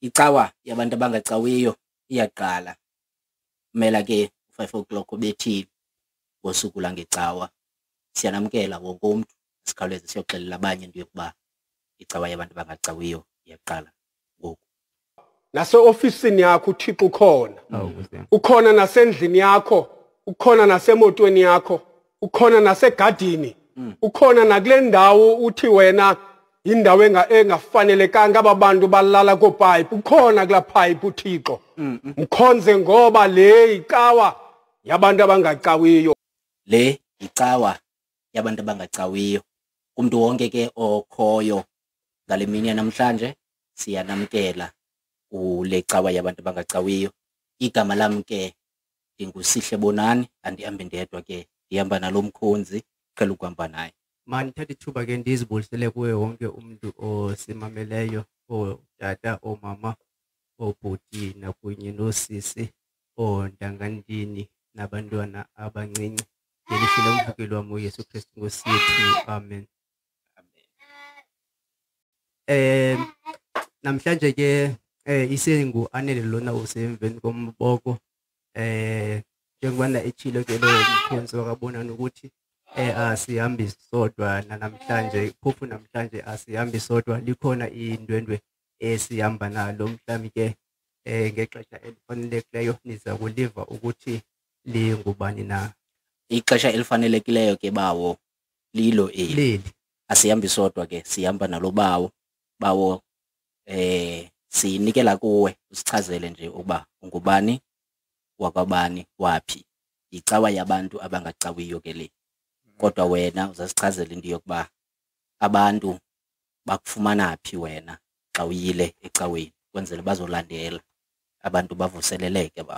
icawa yabantu abangacawiyo iyaqala. Kumela ke u-five o'clock ubethile ngosuku langecawa. Siyanamkela wonke umuntu sikhawuleze siyoxelela abanye into yokuba icawa yabantu abangacawiyo iyaqala ngoku. Nase-ofisini yakho uthixo ukhona. Hawu Nkosi. ukhona nasendlini yakho ukhona nasemotweni yakho ukhona nasegadini ukhona nakule ndawo uthi wena indawo enga- engafanelekanga aba bantu balala koopayipi ukhona kulaa payipi uthixo. Mkhonze ngoba le icawa yabantu abangacawiyo. Le icawa yabantu abangacawiyo. Kumntu wonke ke okhoyo ngale mini yanamhlanje siyanamkela kule cawa yabantu abangacawiyo. Igama lam ke ndingusihle bonani andihambi ndedwa ke ndihamba nalo mkhonzi qhela ukuhamba naye. Mandithatha ithuba ke ndizibulisele kuye wonke umntu osimameleyo ootata oomama oobhuti nakunye noosisi oontangantini nabantwana abancinci. Ngelihle lomvukeli wam uyesu kristu nkosi amen. Um namhlanje ke eh isengu anele lona usemveni komboko eh njengobana echilo ke lo mkhonzi wakabonani ukuthi eh asihambi sodwa nanamhlanje phofu namhlanje asihambi sodwa likhona indwendwe esihamba nalo. Mhlawumbi ke um ngexesha elifanelekileyo niza kuliva ukuthi lingubani na. Ixesha elifanelekileyo ke bawo lilo eli. Leli. Asihambi sodwa ke sihamba nalo bawo. Bawo eh sinikela kuwe usichazele nje ukuba ungubani wakwabani waphi. Icawa yabantu abangacawiyo ke le kodwa wena uzasichazela into yokuba abantu bakufumana phi wena xa uyile ecaweni kwenzela bazolandela. Abantu bavuseleleke ba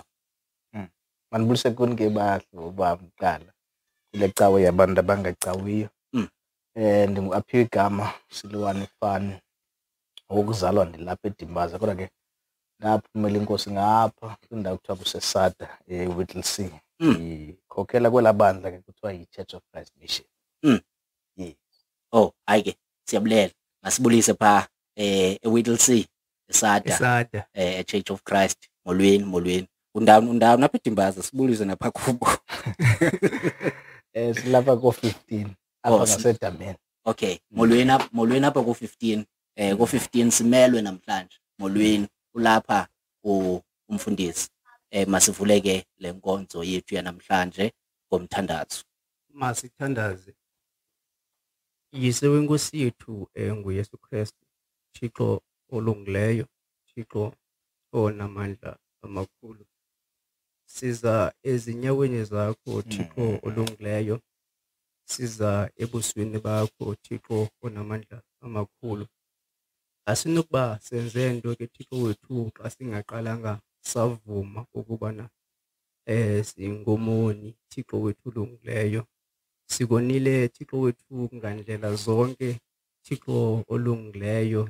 mandibulise kuni ke bahlobo uba mqala kule cawe yabantu abangacawiyo. Mm. eh ndingu-aphiwe igama siliwane fani. Ngokuzalwa ndilapha edimbaza kodwa ke ndaphumela inkosi ngapha kwindawo kuthiwa kusesada e-whittlesea Mm. Ikhokhela kwelaa bandla ke kuthiwa yi-church of christ mission. Oh hayi ke siyabulela. Masibulise pha eh eWhittlesea esada isada eh eChurch of Christ molweni molweni. Undawuni undawuni apha edimbaza sibulise napha kubo. Eh silapha ko-15 apha Oh, ngasedameni Okay, molweni apha molweni apha ku15 eh ku15 simelwe namhlanje. Molweni. Ulapha umfundisi. Eh masivuleke lenkonzo yethu yanamhlanje ngomthandazo. masithandaze. Yise wenkosi yethu enguyesu kristu thixo olungileyo thixo onamandla amakhulu. Siza ezinyaweni zakho thixo olungileyo. Siza ebusweni bakho thixo onamandla amakhulu. Asinokuba senze nto ke thixo wethu xa singaqalanga savuma ukubana eh singomoni thixo wethu olungileyo. Sikonile thixo wethu ngandlela zonke. Thixo olungileyo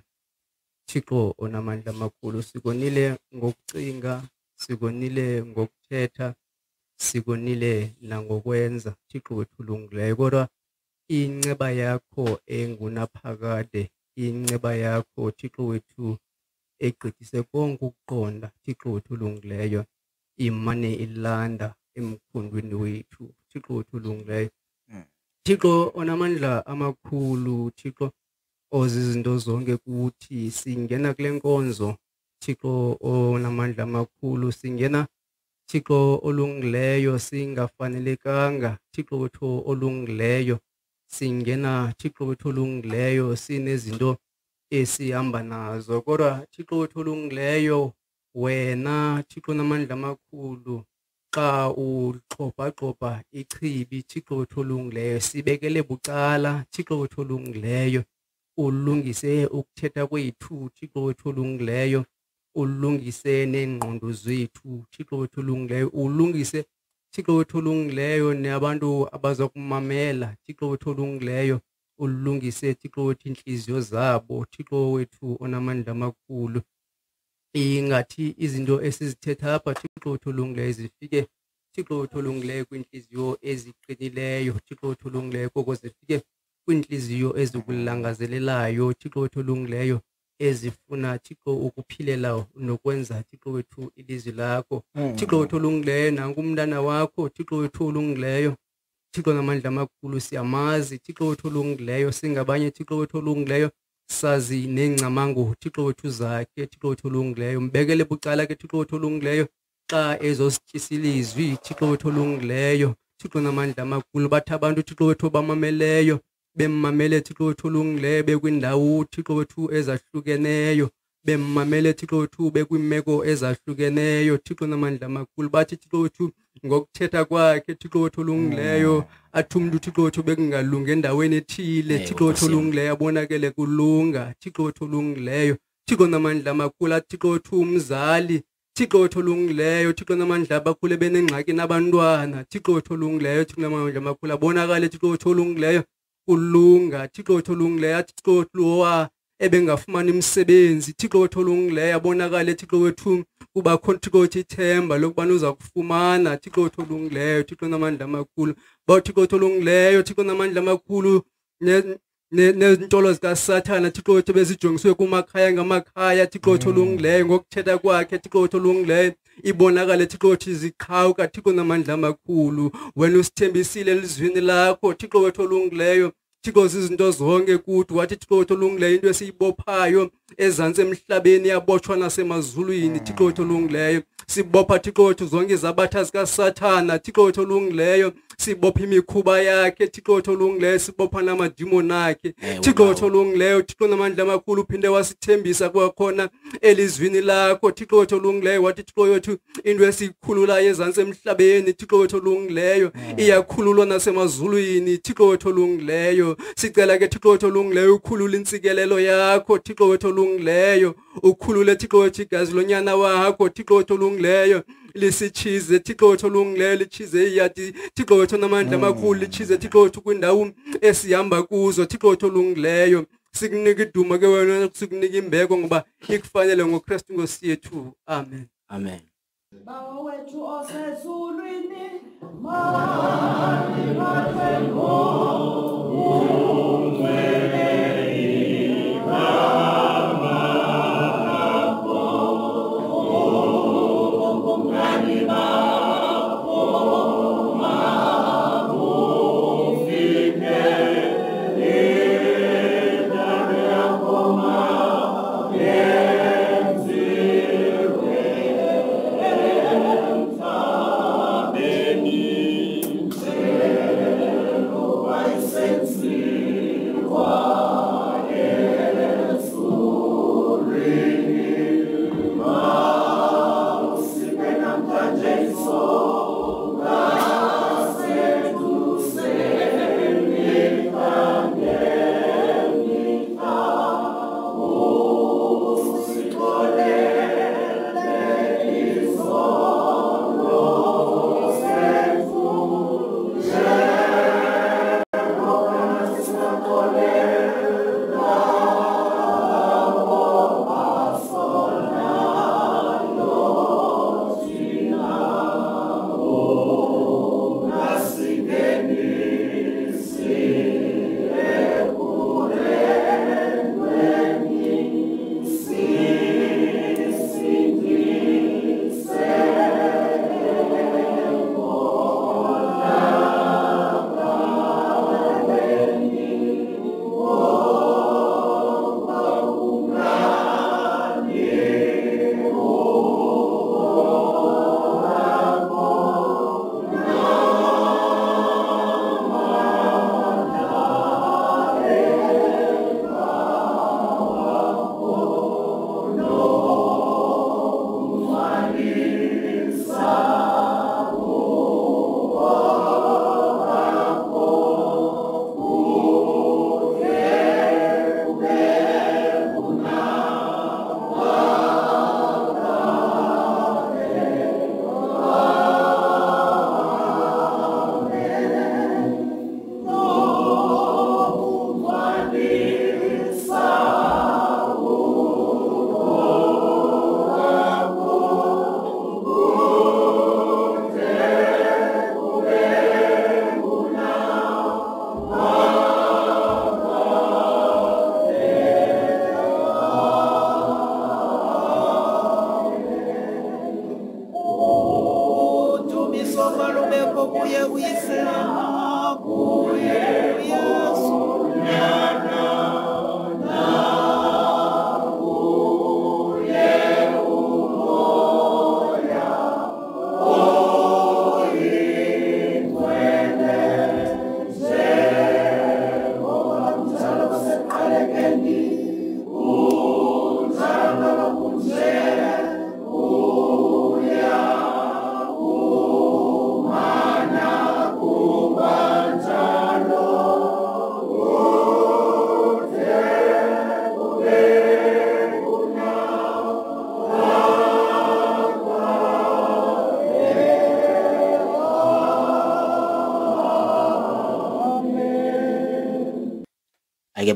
thixo onamandla amakhulu. Sikonile ngokucinga sikonile ngokuthetha sikonile nangokwenza. Thixo wethu olungileyo kodwa inceba yakho engunaphakade inceba yakho thixo wethu egqithise konke ukuqonda thixo wethu olungileyo imane ilanda emkhondweni wethu thixo wethu olungileyo. Thixo onamandla amakhulu thixo ozizinto zonke kuthi singena kule nkonzo thixo onamandla amakhulu singena thixo olungileyo singafanelekanga thixo wethu olungileyo singena thixo wethu olungileyo sinezinto esihamba nazo kodwa thixo wethu olungileyo wena thixo namandla amakhulu. Xa uxhobhagxobha ichibi thixo wethu olungileyo sibekele bucala thixo wethu olungileyo ulungise ukuthetha kwethu thixo wethu olungileyo ulungise neengqondo zethu thixo wethu olungileyo ulungise thixo wethu olungileyo nabantu abaza kumamela thixo wethu olungileyo ulungise thixo wethu iintliziyo zabo thixo wethu onamandla amakhulu ingathi izinto esizithetha apha thixo wethu olungileyo zifike thixo wethu olungileyo kwiintliziyo eziqinileyo thixo wethu olungileyo koko zifike kwiintliziyo ezikulangazelelayo thixo wethu olungileyo ezifuna thixo ukuphilela nokwenza thixo wethu ilizwi lakho Mm. thixo wethu olungileyo nanku umntana wakho thixo wethu olungileyo thixo ngamandla amakhulu siyamazi thixo wethu olungileyo singabanye thixo wethu olungileyo sazi nengcamango thixo wethu zakhe thixo wethu olungileyo mbekele bucala ke thixo wethu olungileyo xa ezosityisa ilizwi thixo wethu olungileyo thixo namandla amakhulu bathi abantu thixo wethu bamameleyo bemmamele thixo wethu olungileyo bekwindawo thixo wethu ezahlukeneyo bemmamele thixo wethu bekwiimeko ezahlukeneyo thixo namandla amakhulu bathi thixo wethu ngokuthetha kwakhe thixo wethu olungileyo athi umntu thixo wethu bekungalungi endaweni ethile Ewe, thixo wethu olungileyo abonakele kulunga thixo wethu olungileyo thixo namandla amakhulu athixo thixo wethu umzali thixo wethu olungileyo thixo namandla abakhulu benengxaki nabantwana thixo wethu olungileyo thixo namandla amakhulu abonakale thixo wethu olungileyo kulunga thixo wethu olungileyo athi thixo wethu lowa ebengafumani imisebenzi thixo wethu olungileyo abonakale thixo wethu kubakho thixo wethu ithemba lokubana uza kufumana thixo wethu olungileyo thixo namandla amakhulu. Bawuthixo wethu olungileyo thixo namandla amakhulu ne- ne- nezintolo zikasathana thixo wethu bezijongiswe kumakhaya ngamakhaya. Thixo wethu olungileyo ngokuthetha kwakhe. Thixo wethu olungileyo ibonakale. Thixo wethu iziqhawuka thixo namandla amakhulu. Wena usithembisile elizwini lakho. Thixo wethu olungileyo thixo zizinto zonke kuthi wathi thixo wethu olungileyo into esiyibophayo ezantsi emhlabeni yabotshwa nasemazulwini thixo wethu olungileyo. Sibopha thixo wethu zonke izabatha zikasathana. Thixo wethu olungileyo sibopha imikhuba yakhe. Thixo wethu olungileyo sibopha namadimoni akhe. Thixo wethu olungileyo thixo namandla amakhulu uphinde wasithembisa kwakhona elizwini lakho. Thixo wethu olungileyo wathi thixo wethu into esiyikhululayo ezantsi emhlabeni thixo wethu olungileyo iyakhululwa nasemazulwini. Thixo wethu olungileyo sicela ke thixo wethu olungileyo ukhulula intsikelelo yakho. Thixo wethu olungileyo ukhulule thixo wethu igazi lonyana wakho thixo wethu olungileyo lisitshize thixo wethu olungileyo litshize iyadi thixo wethu namandla amakhulu litshize thixo wethu kwindawo esihamba kuzo thixo wethu olungileyo sikunika iduma ke wena sikunika imbeko ngoba ikufanele ngokristu nkosi yethu amen amen Bawo wethu osezulwini Sensible.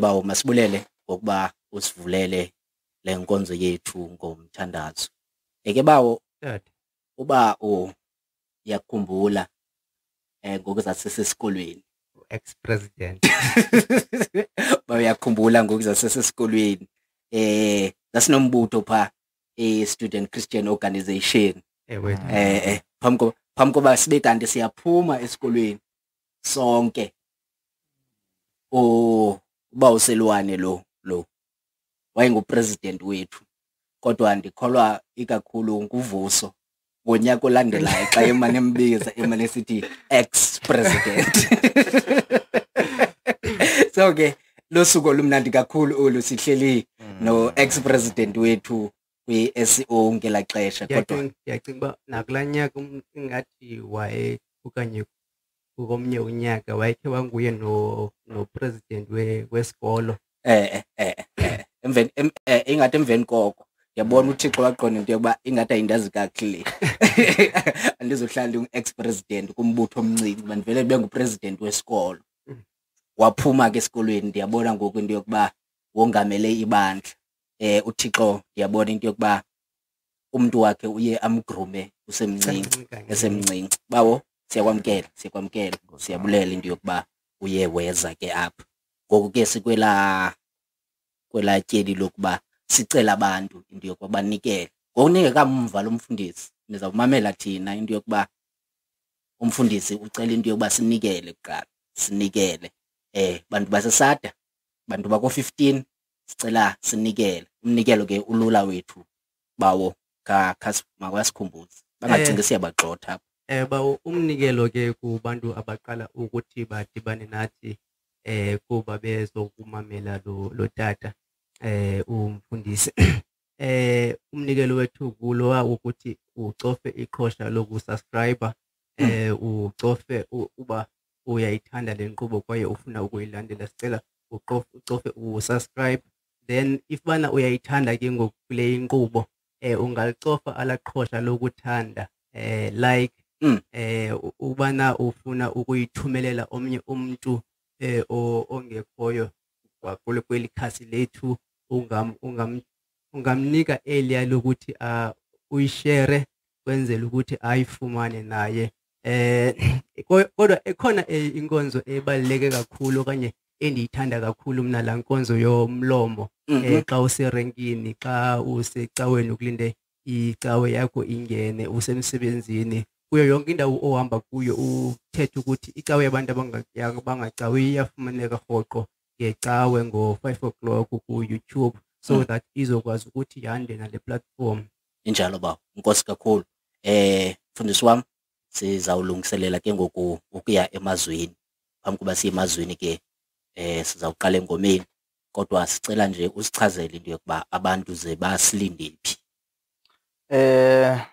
Bawo masibulele ngokuba usivulele le nkonzo yethu ngomthandazo. Eke bawo uba o yakukhumbula eh ngokuzasesesikolweni ex-president bayakhumbula ngokuzasesesikolweni eh zasinombutho pha e student christian organization. Eh eh phambi ko phambi koba sibe kanti siyaphuma esikolweni sonke o uba uselwane lo lo. Wayengupresident wethu kodwa ndikholwa ikakhulu nguvuso ngonyaka olandelayo xa emane embiza emane esithi ex president so ke lo suku olumnandi kakhulu olu sihleli no ex president wethu kwi-SEO ngela xesha kodwa Ndiyacinga ndiyacinga uba nakulaa nyaka um- ingathi waye okanye komnye unyaka wayekhe wanguye no no-president we- wesikolo eh eh, eh eh, emveni em- eh, ingathi emveni koko ndiyabona uthixo waqonda into yokuba ingathi ayindazi kakuhle andizohlala ndingu-ex president kumbutho omncinci bandivele ndibe ngupresident wesikolo Mm. waphuma ke esikolweni ndiyabona ngoku into yokuba wongamele ibandla eh uthixo ndiyabona into yokuba umntu wakhe uye amgrume usemncinci Kancinci kanye. esemncinci bawo siyakwamkela siyakwamkela siyabulela into yokuba uye weza ke apha. Ngoku ke sikwela kwela tyeli lokuba sicela abantu into yokuba banikele. Ngoku ningekamva lo mfundisi nizawumamela thina into yokuba umfundisi ucela into yokuba sinikele kuqala sinikele. Eh bantu basesada bantu bako-15 sicela sinikele. Umnikelo ke ulula wethu bawo makwasikhumbuze bangacingi siyabagxotha apha Eh ba umnikelo ke kubantu abaqala ukuthi badibane nathi eh kuba bezokumamela lo lo tata eh umfundisi. Eh umnikelo wethu kulowa ukuthi ucofe iqhosha lokusubscriber eh ucofe u- uba uyayithanda le nkqubo kwaye ufuna ukuyilandela. Sicela uqofe ucofe usubscribe then if bana uyayithanda ke ngokule inkqubo eh ungalicofa alaqhosha lokuthanda eh like Mm. Eh u- ubana ufuna ukuyithumelela omnye umuntu eh ongekhoyo kwakule kweli khasi lethu ungam ungam ungamnika eliya lokuthi uyishare kwenzela ukuthi ayifumane naye. Eh ko- kodwa ekhona eh, inkonzo ebaluleke kakhulu okanye endiyithanda kakhulu mna laa nkonzo yomlomo. Mhm. eh xa userenkini xa usecaweni ukulinde icawe yakho ingene usemsebenzini kuyo yonke indawo ohamba kuyo uthethe ukuthi icawe yabantu abanga- abangacawi iyafumaneka rhoqo ngecawe ngo-five o'clock ku-youtube. So Mm. that izokwazi ukuthi yande nale platform. Injalo bawo inkosi kakhulu. Eh mfundisi wami sizawulungiselela ke ngoku ukuya emazweni. Phambi kuba siye emazweni ke eh sizawuqala engomeni. Kodwa sicela nje usichazele into yokuba abantu ze basilinde phi. Eh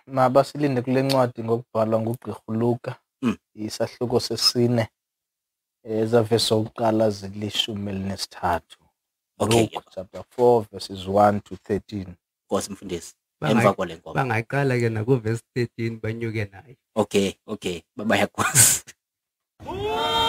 mabasilinde kule ncwadi ngokubhalwa ngugqirha Luka Mm. isahluko sesine ezavesi oqala zilishumi elinesithathu. Okay, Luke chapter 4 verses 1 to 13 inkosi mfundisi Bangayi- emva kwale ngoma. bangaqala ke nakuvesi thirteen banyuke nayo okay okay baba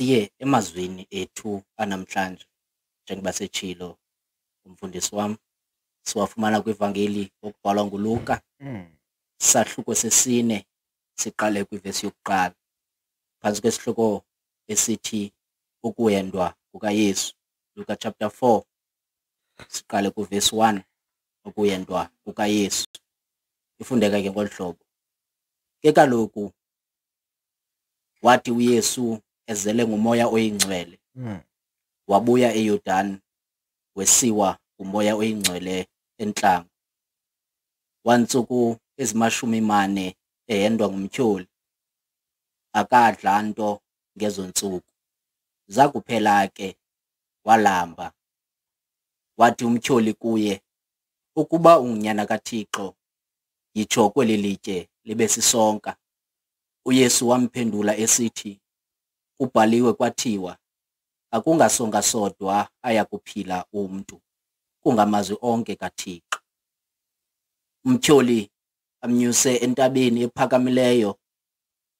masiye emazwini ethu anamhlanje njengoba setshilo umfundisi wami. Siwafumana kwivangeli okubhalwa nguLuka. Sahluko sesine siqale kwivesi yokuqala. Phansi kwesihloko esithi ukuyendwa kukaYesu. Luka chapter 4 siqale kuvesi 1 ukuyendwa kukaYesu. Ifundeka ke ngolu hlobo. Ke kaloku wathi uYesu ezele ngumoya oyingcwele. Wabuya eYordani wesiwa ngumoya oyingcwele enhlango wansuku ezimashumi mane ehendwa ngumtyholi akadla nto ngezo ntsuku zakuphela ke walamba. Wathi umtyholi kuye ukuba ungunyana kaThixo yitsho kweli litye libe sisonka. uYesu wamphendula esithi kubhaliwe kwathiwa akungasonga sodwa aya kuphila umntu kungamazwi onke kaThixo. Umtyholi amnyuse entabeni ephakamileyo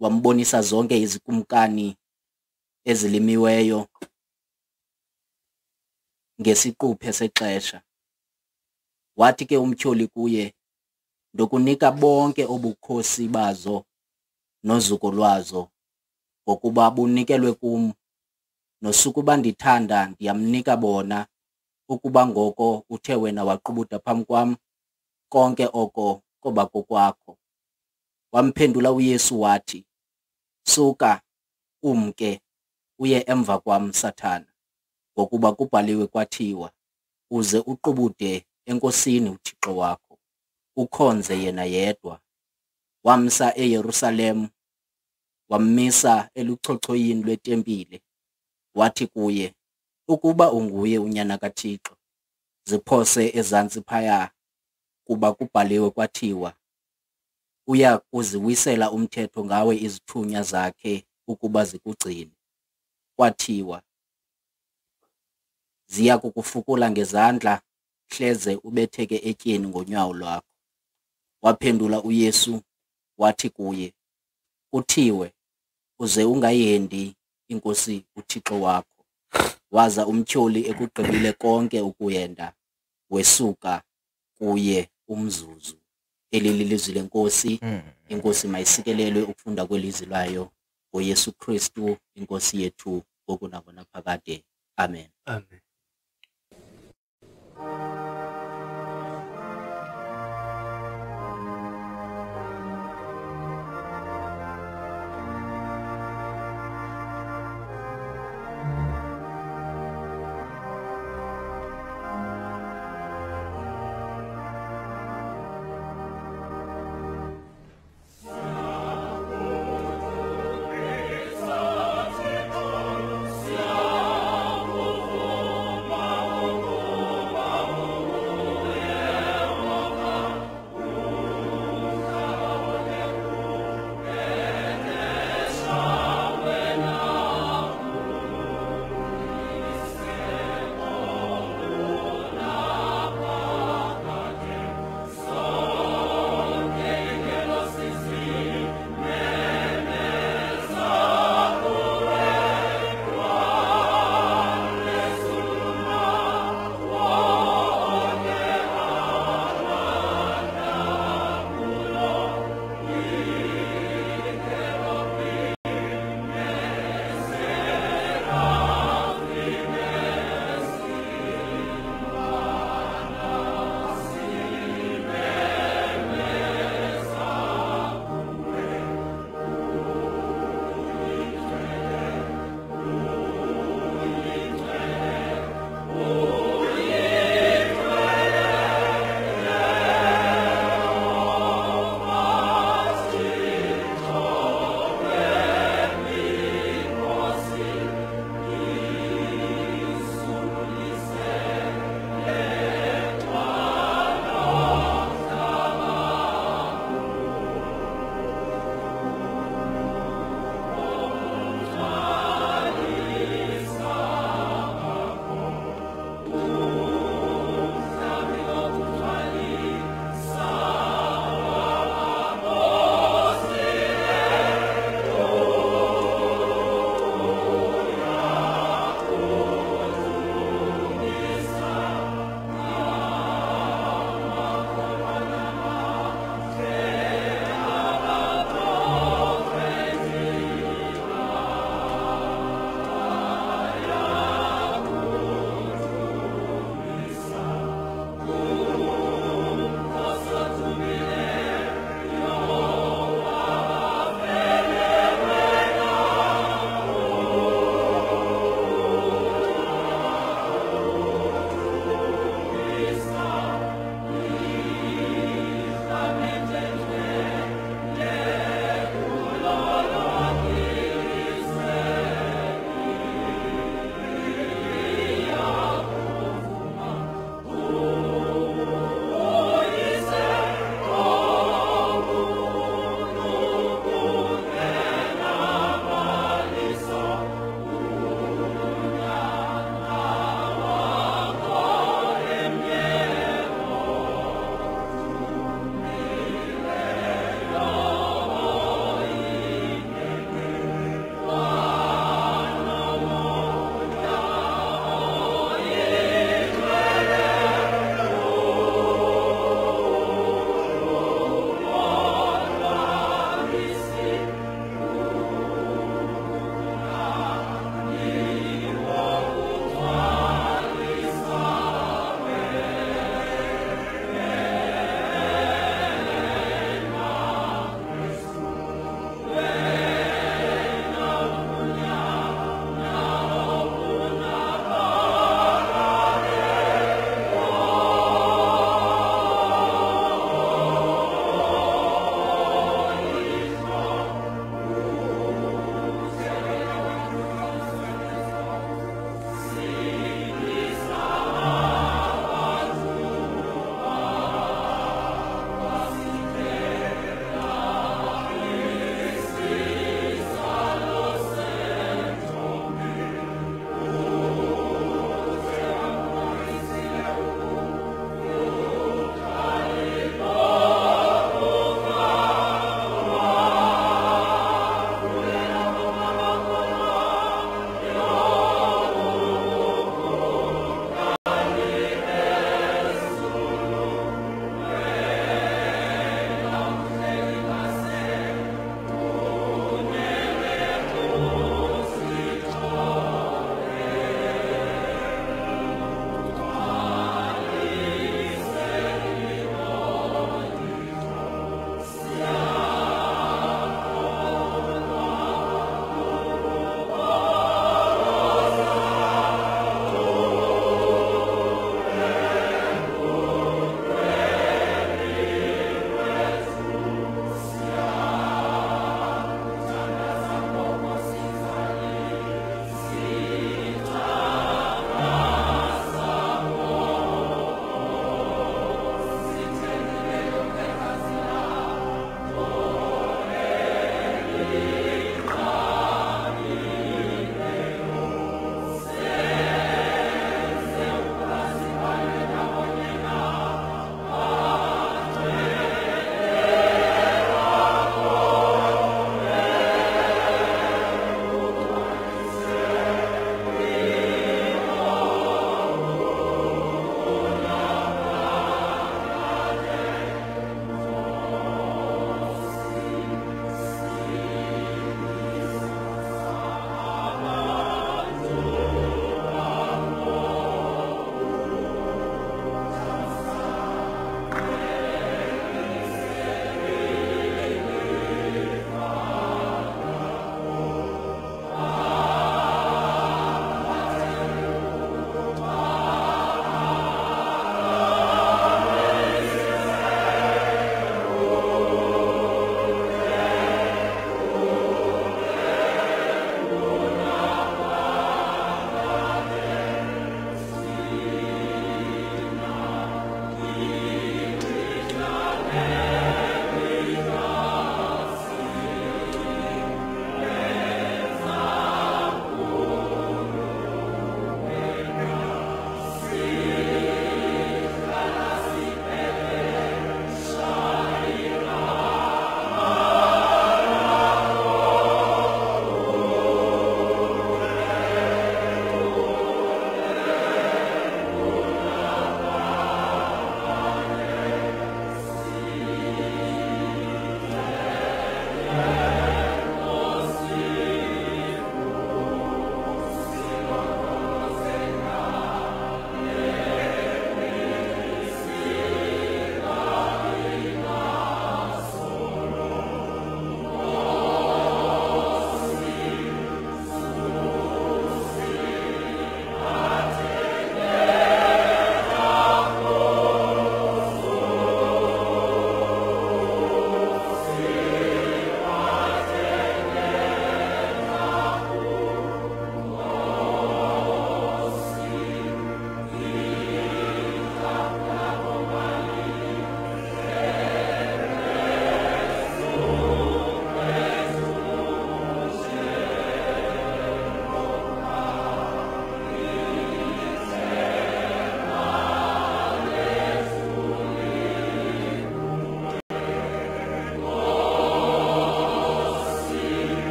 wambonisa zonke izikumkani ezilimiweyo ngesiquphe sexesha. Wathi ke umtyholi kuye ndokunika bonke obukhosi bazo nozuko lwazo ngokuba bunikelwe kum. Nosukuba ndithanda ndiyamnika bona ukuba ngoko uthe wena waqubudha phambi kwam konke oko koba kokwakho. Wamphendula uYesu wathi suka umke uye emva kwam sathana ngokuba kubhaliwe kwathiwa uze uqubude enkosini uThixo wakho ukhonze yena yedwa. Wamsa eYerusalem wammisa eluchochoyini lwetempile wathi kuye ukuba unguye unyana kaThixo ziphose ezantsi phaya kuba kubhaliwe kwathiwa uya kuziwisela umthetho ngawe izithunywa zakhe ukuba zikugcine. Kwathiwa ziya kukufukula ngezandla hleze ubetheke etyeni ngonyawo lwakho. Waphendula uYesu wathi kuye kuthiwe uze ungayendi inkosi uThixo wakho. Waza umtyholi ekugqibile konke ukuyenda wesuka kuye umzuzu eli lilizwi lenkosi inkosi mayisikelelwe ukufunda kwelizwi layo. ngoYesu Kristu inkosi yethu ngoku nangona phakade. Amen. Amen.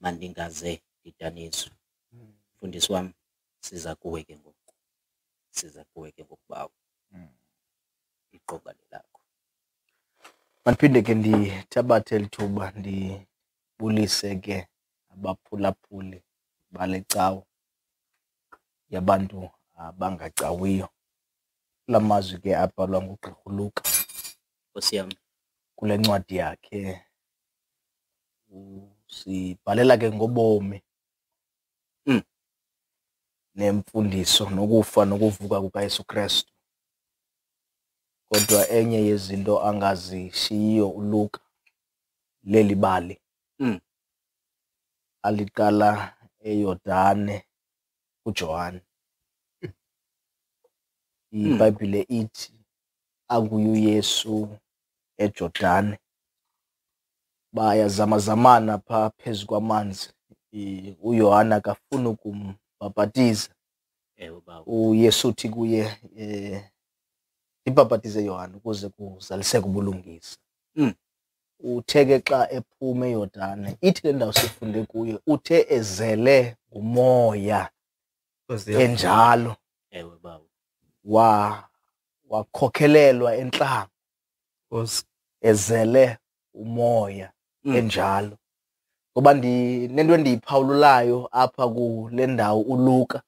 Mandingaze ngidaniswe mfundisi wam siza kuwe ke ngoku siza kuwe ke ngokubawo iqonga lelakho Mandiphinde ke ndithabathe elithuba ndibulise ke abaphulaphuli bale cawa yabantu abangacawiyo. Kula mazwi ke abhalwa ngugqirha uLuka nkosi kule ncwadi yakhe ke ngobomi. Mm. nemfundiso nokufa nokuvuka kukaYesu Kristu. Kodwa enye yezinto angazishiyiyo uLuka leli bali. Mm. aliqala eYordane kuJohane. iBhayibhile ithi akuyo uYesu eJordane. Bayazama zamana pha phezu kwamanzi I- uYohana kafuna ukumbhabhatiza ewe bawo uYesu uthi kuye eh ibhabhatize Yohana ukuze kuzaliseke ubulungisa Mm. uthe ke xa ephuma eYordane ithi le ndawo sifunde kuyo uthe ezele ngumoya Nkosi yami. enjalo ewe bawo wa wakhokhelelwa entlanga Nkosi. ezele umoya Mm. Enjalo. Ngoba nento endiyiphawululayo apha kule ndawo uLuka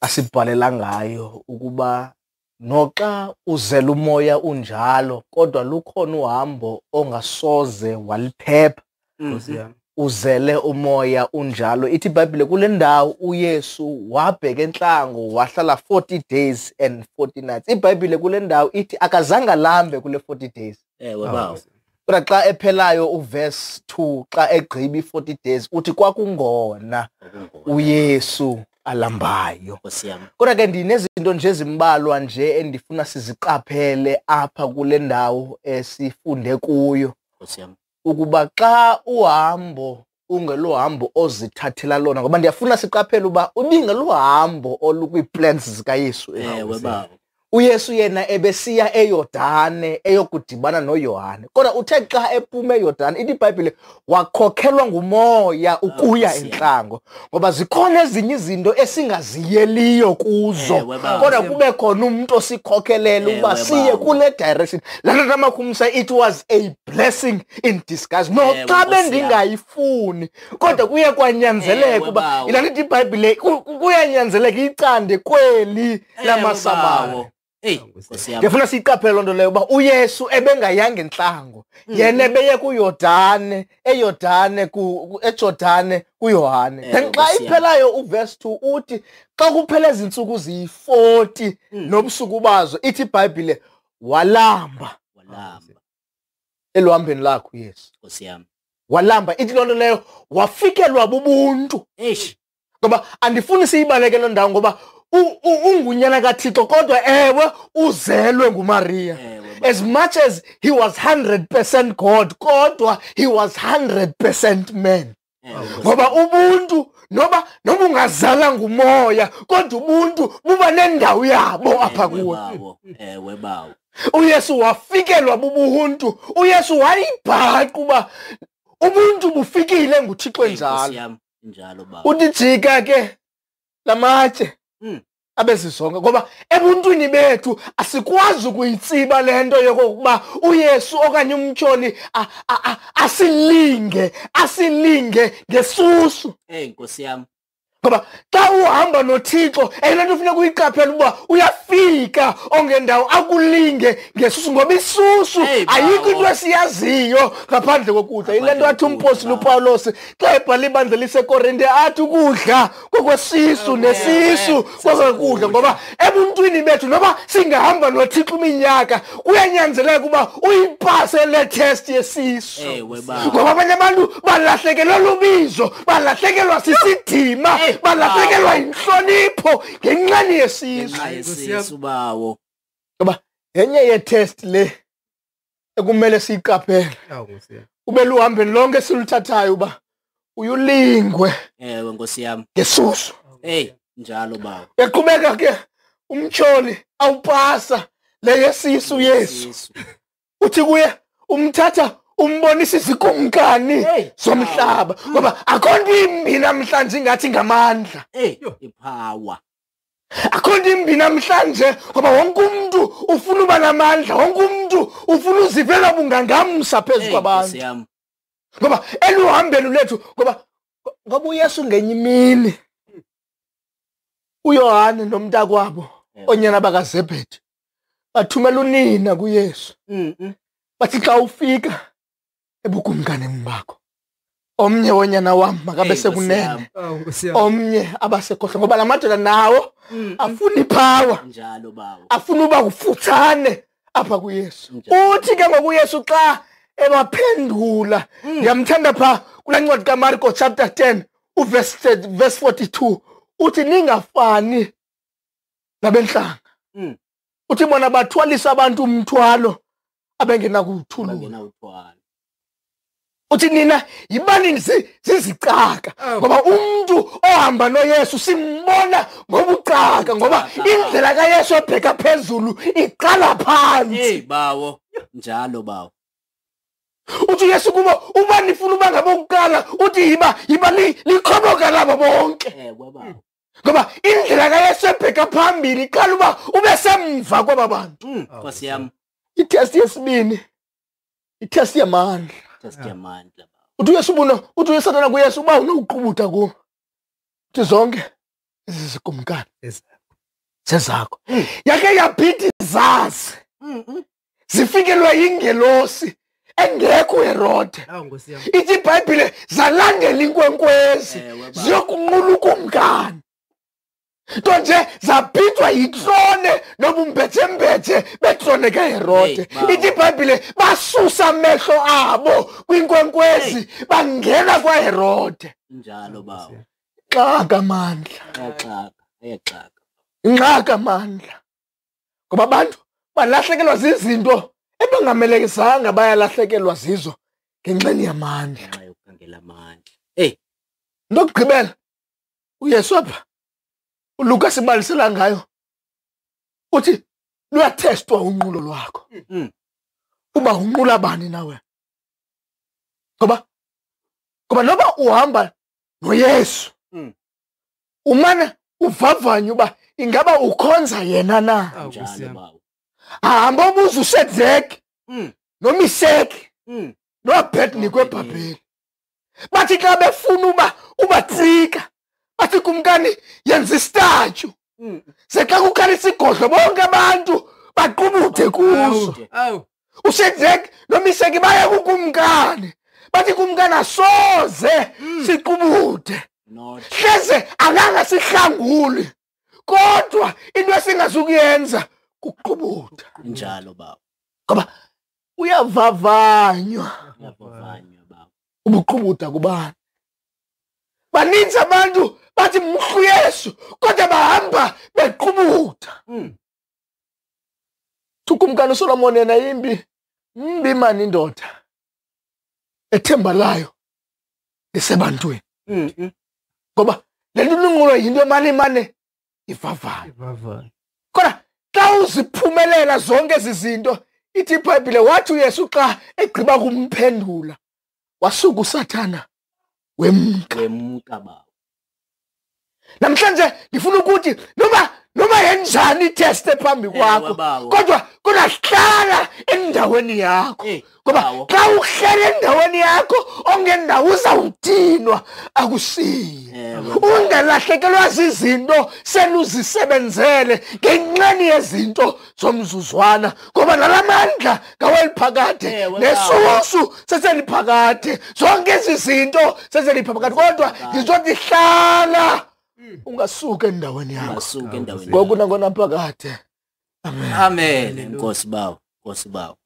asibhalela ngayo ukuba noxa uzela umoya unjalo kodwa lukhona uhambo ongasoze waliphepha. Yami. uzele umoya unjalo. Ithi iBhayibhile kule ndawo uYesu wabheka entlango wahlala 40 days and 40 nights. iBhayibhile kule ndawo ithi akazange lambe kule 40 days. Ewe Ah, bawo Nkosi. Kodwa xa ephelayo uverse 2 xa egqiba i-40 days uthi kwakungona okungona uYesu alambayo. Nkosi yami kodwa ke ndinezinto nje ezimbalwa nje endifuna siziqaphele apha kule ndawo esifunde kuyo. Nkosi yami ukuba xa uhambo ungelohambo ozithathela lona ngoba ndiyafuna siqaphele uba ubingelohambo olukwiiplans zikayesu ewe bawo uyesu yena ebesiya eyordane eyokudibana noyohane kodwa uthe xa ephuma eyordane ithi ibhayibhile wakhokhelwa ngumoya ukuya Nkosi yami. entlango ngoba zikhona ezinye izinto esingaziyeliyo kuzo Ewe, baba. kodwa kube khona umntu osikhokhelele ukuba Ewe, siye baba. kule direction laa nto namakhumsa it was a blessing in disguise Ewe, noxa Nkosi yami. bendingayifuni kodwa kuye kwanyanzeleka Ewe, uba bawo. ilaa nto ithi ibhayibhile ku- ku- kuyanyanzeleka icande kweli Ewe, yami ndifuna siyiqaphele loo nto leyo uba uyesu ebengayanga entlango. Yena ebeye kuyordane eyordane ejordane kuyohane. Then xa Nkosi yami. iphelayo uverse 2 uthi xa kuphela ezi ntsuku ziyi-40 nobusuku bazo ithi ibhayibhile walamba. Walamba. Eluhambeni lakho uyesu nkosi yami. Walamba. Ithi loo nto leyo wafikelwa bubuntu. Eish. Ngoba andifuni siyibaleke loo ndawo ngoba ungunyana kathixo kodwa ewe uzelwe bawo as much as he was 100% god kodwa he was 100% man. Ngoba ubuntu noba noba ungazala ngumoya kodwa ubuntu buba nendawo yabo apha kuwe. ewe bawo uyesu wafikelwa bubuntu. Uyesu wayibhaqa uba ubuntu bufikile nguthixo njalo. uthi jika ke lamatye. Abezizonke ngoba ebuntwini bethu asikwazi ukuyitsiba le nto yokokuba uyesu okanye a- asilinge asilinge ngesusu. Eyi nkosi yami ngoba xa uhamba nothixo eyona nto funeka uyiqaphela uba uyafika ongendawo akulinge ngesusu ngoba isusu Hey, bawo. ayikho into esiyaziyo ngaphandle kokudla yile nto athi Ngaphandle umpostile kokudla. upawulos xa ebhala ibandla lisekorinte athi ukudla kokwesisu Ewe, nesisu ewe, kokwekudla sesokudla. ngoba ebuntwini bethu noba singahamba nothixo iminyaka kuyanyanzeleka uba uyipase le test yesisu ewe bawo ngoba abanye abantu balahlekelwa lubizo balahlekelwa sisidima Hey, balahlekelwa wow. yintlonipho ngenxeni yesisu ngenxa Hayi, Nkosi yami. yesisu bawo ngoba yenye yetest le ekumele siyiqaphele. Awu, Nkosi yami. ube luhambeni lonke siluthathayo uba uyulingwe ewe nkosi yami. ngesusu eyi njalo bawo yaqhubeka ke umtyholi awupasa le yesisu yesu. Yesisu. uthi kuye umthatha umbonisa izikumkani zomhlaba ngoba akho nto imbi namhlanje ingathi ngamandla. Eh, ipower. akho nto imbi namhlanje ngoba wonke umntu ufuna uba namandla wonke umntu ufuna uzivela bungangamsa phezu kwabantu. ngoba eluhambeni lwethu ngoba ngoba uyesu ngenye imini. Uyohane nomntakwabo onyana bakazebhedi bathumela unina kuyesu. Mm, mm. bathi xa ufika ebukumkanini bakho omnye wonyana wam makabe sekunene. yami. Omnye abasekhohlo ngoba la madoda nawo afuna ipawa Njalo bawo. afuna uba kufutshane apha kuyesu. Uthi ke ngokuyesu xa ebaphendula ndiyamthanda phaa kulaa ncwadi kamarko chapter 10 uverse verse 42 uthi ningafani nabentlanga Mm. uthi bona bathwalisa abantu umthwalo abengenakuwuthulula. Uthi nina yibani zi- zizicaka Awu. ngoba umntu ohamba noyesu simbona ngobucaka ngoba Bucaka. indlela kayesu ebheka phezulu iqala Hey, phantsi bawo. Njalo bawo. uthi uyesu kubo uba nifuna uba ngabokuqala uthi yiba yiba li- likhoboka labo bonke Ewe bawo. ngoba indlela kayesu ebheka phambili iqala uba ube semva kwaba bantu Mm, Nkosi yami. ithesti yesibini ithesti yamandla Test yamandla bawo. uthi uyesu ubuno uthi uyesatana kuyesu uba unowuqubutha kuwo uthi zonke ezi zikumkani Yes. zezakho yakhe yabhidi zazi Mm, mm. zifikelwe yingelosi engekho herode awu nkosi yami ithi ibhayibhile zalandela inkwenkwezi Ewe, baba. ziyokunqula ukumkani nto nje zabhidwa yitrone nobumbethembethe betrone kaherode ithi ibhayibhile basusa amehlo abo kwinkwenkwezi bangena kwaherode Njalo bawo. xaka. Ayaxaka. ingxaka amandla ngoba abantu balahlekelwa zizinto ebangamelekisanga bayalahlekelwa zizo ngenxeni yamandla. Hey, into okugqibela uyesu apha uluka sibalisela ngayo uthi luyathestwa unqulo lwakho Mm. uba unqula bani nawe ngoba ngoba noba uhamba noyesu Mm. umane uvavanye uba ingaba ukhonza yena na bawo. hamba obuza ushedreki Mm, nomiseki mm. noabhedniko ebhabheli bathi xa befuna uba ubatrika bathi kumkani yenza istatyu Mm. ze xa kukhali isigodlo bonke abantu baqubuthe kuso Nje. awu ushedreki nomiseki baye kukumkani bathi kumkani asoze siqubuthe Not. hleze akangasihlanguli kodwa into esingazukuyenza kuqubutha Njalo bawo. ngoba uyavavanywa Uyavavanywa bawo. ubuqubutha kubani baninzi abantu bathi mhlu yesu kodwa bahamba bequbutha Mm. thukumkani usolomon yena yimbi mbi mani indoda ethemba layo lisebantwini Mm, mm. ngoba le nto inqulwe yinto emane imane ivavanye kodwa xa uziphumelela zonke ezi zinto ithi ibhayibhile wathi uyesu xa egqiba kumphendula wasuka usathana wemka Wemka bawo. Namhlanje ndifuna ukuthi noma noma yenjani iteste phambi kwakho Ewe, bawo. kodwa kodwa hlala endaweni yakho. Eh, ngoba xa uhlele endaweni yakho ongendawo uzawudinwa akushiye Ewe. ungalahlekelwa zizinto seluzisebenzele ngenxeni yezinto zomzuzwana. Ngoba nala mandla ngaweliphakade nesusu seseliphakade. Zonke ezi zinto seseliphakade. Kodwa ndizothi hlala ungasuka endaweni yakho endaweni. ngoku nangona phakade Amen. Nkosi bawo. Nkosi bawo.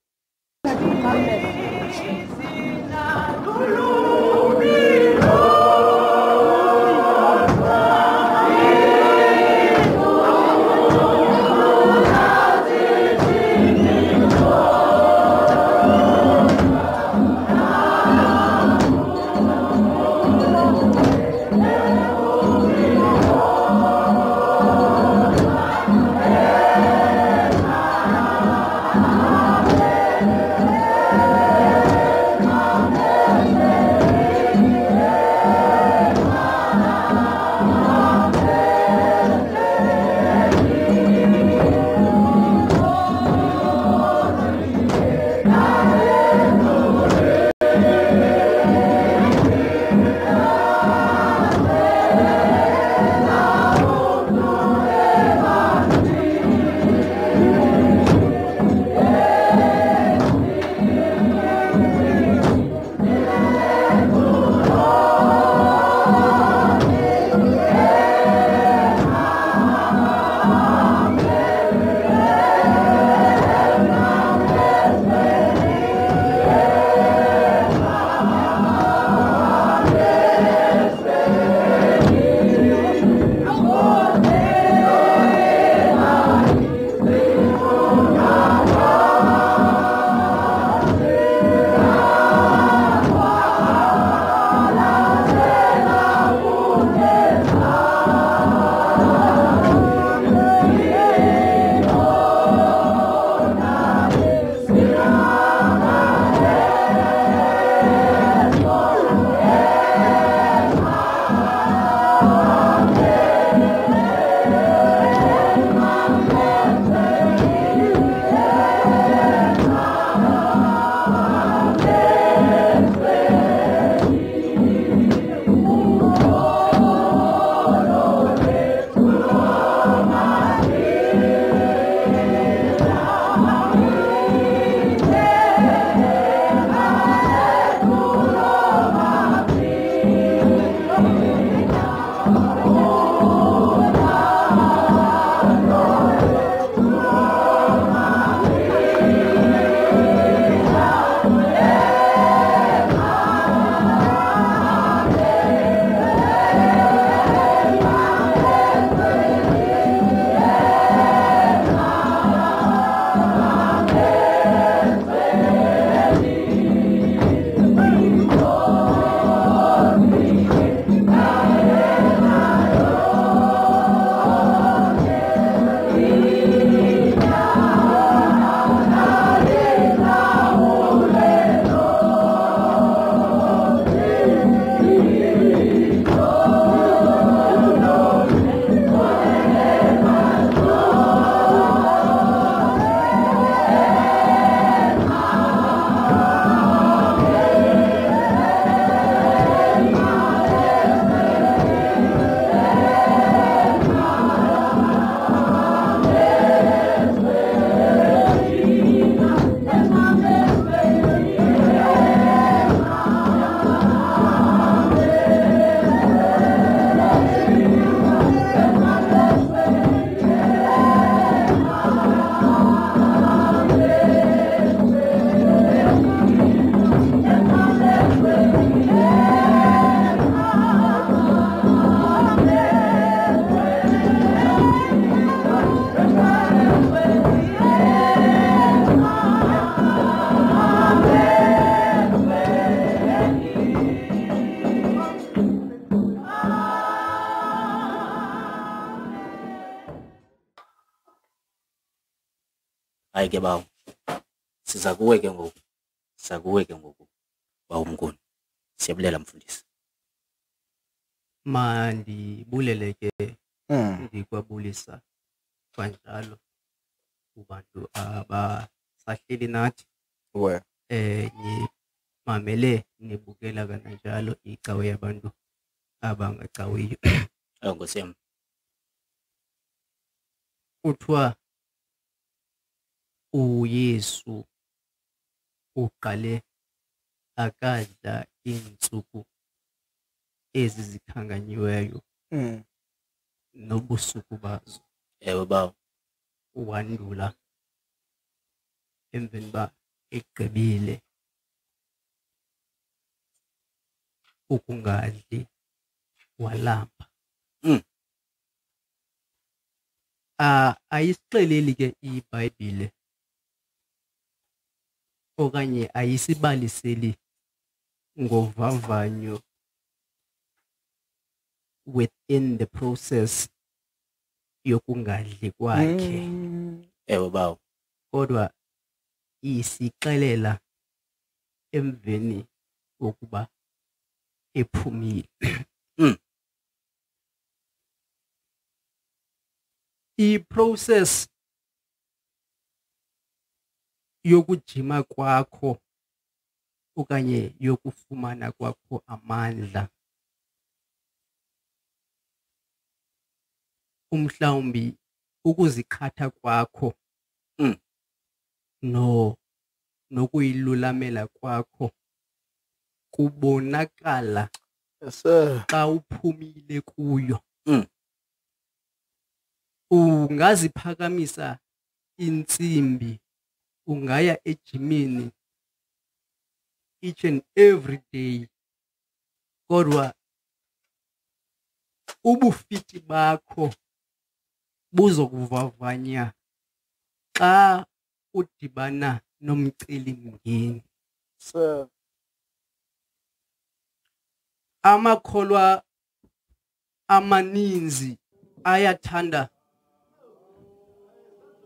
Ke bawo siza kuwe ke ngoku siza kuwe ke ngoku bawumnguni siyabulela mfundisi. Mandibulele ke. Mm. ndikwabulisa kanjalo kubantu abasahleli nathi. We eh nimamele nibukela kananjalo icawe yabantu abangacawiyo yam kuthiwa uyesu uqale akadla iintsuku ezi zikhanganyiweyo Mm. nobusuku bazo ewe bawo wandula emveni ba egqibile ukungadli walamba Mm. ah ayisixeleli ke iBhayibhile okanye ayisibaliseli ngovavanyo within the process yokungadli kwakhe Mm. ewe bawo kodwa isixelela emveni kokuba ephumile Mm. iprocess yokujima kwakho okanye yokufumana kwakho amandla umhlawumbi ukuziqhatha kwakho Mm. no nokuyilulamela kwakho kubonakala xa uphumile kuyo Mm. ungaziphakamisa intsimbi ungaya ejimini each and every day kodwa ubufiti bakho buzokuvavanya xa udibana nomcelimngeni Sir. amakholwa amaninzi ayathanda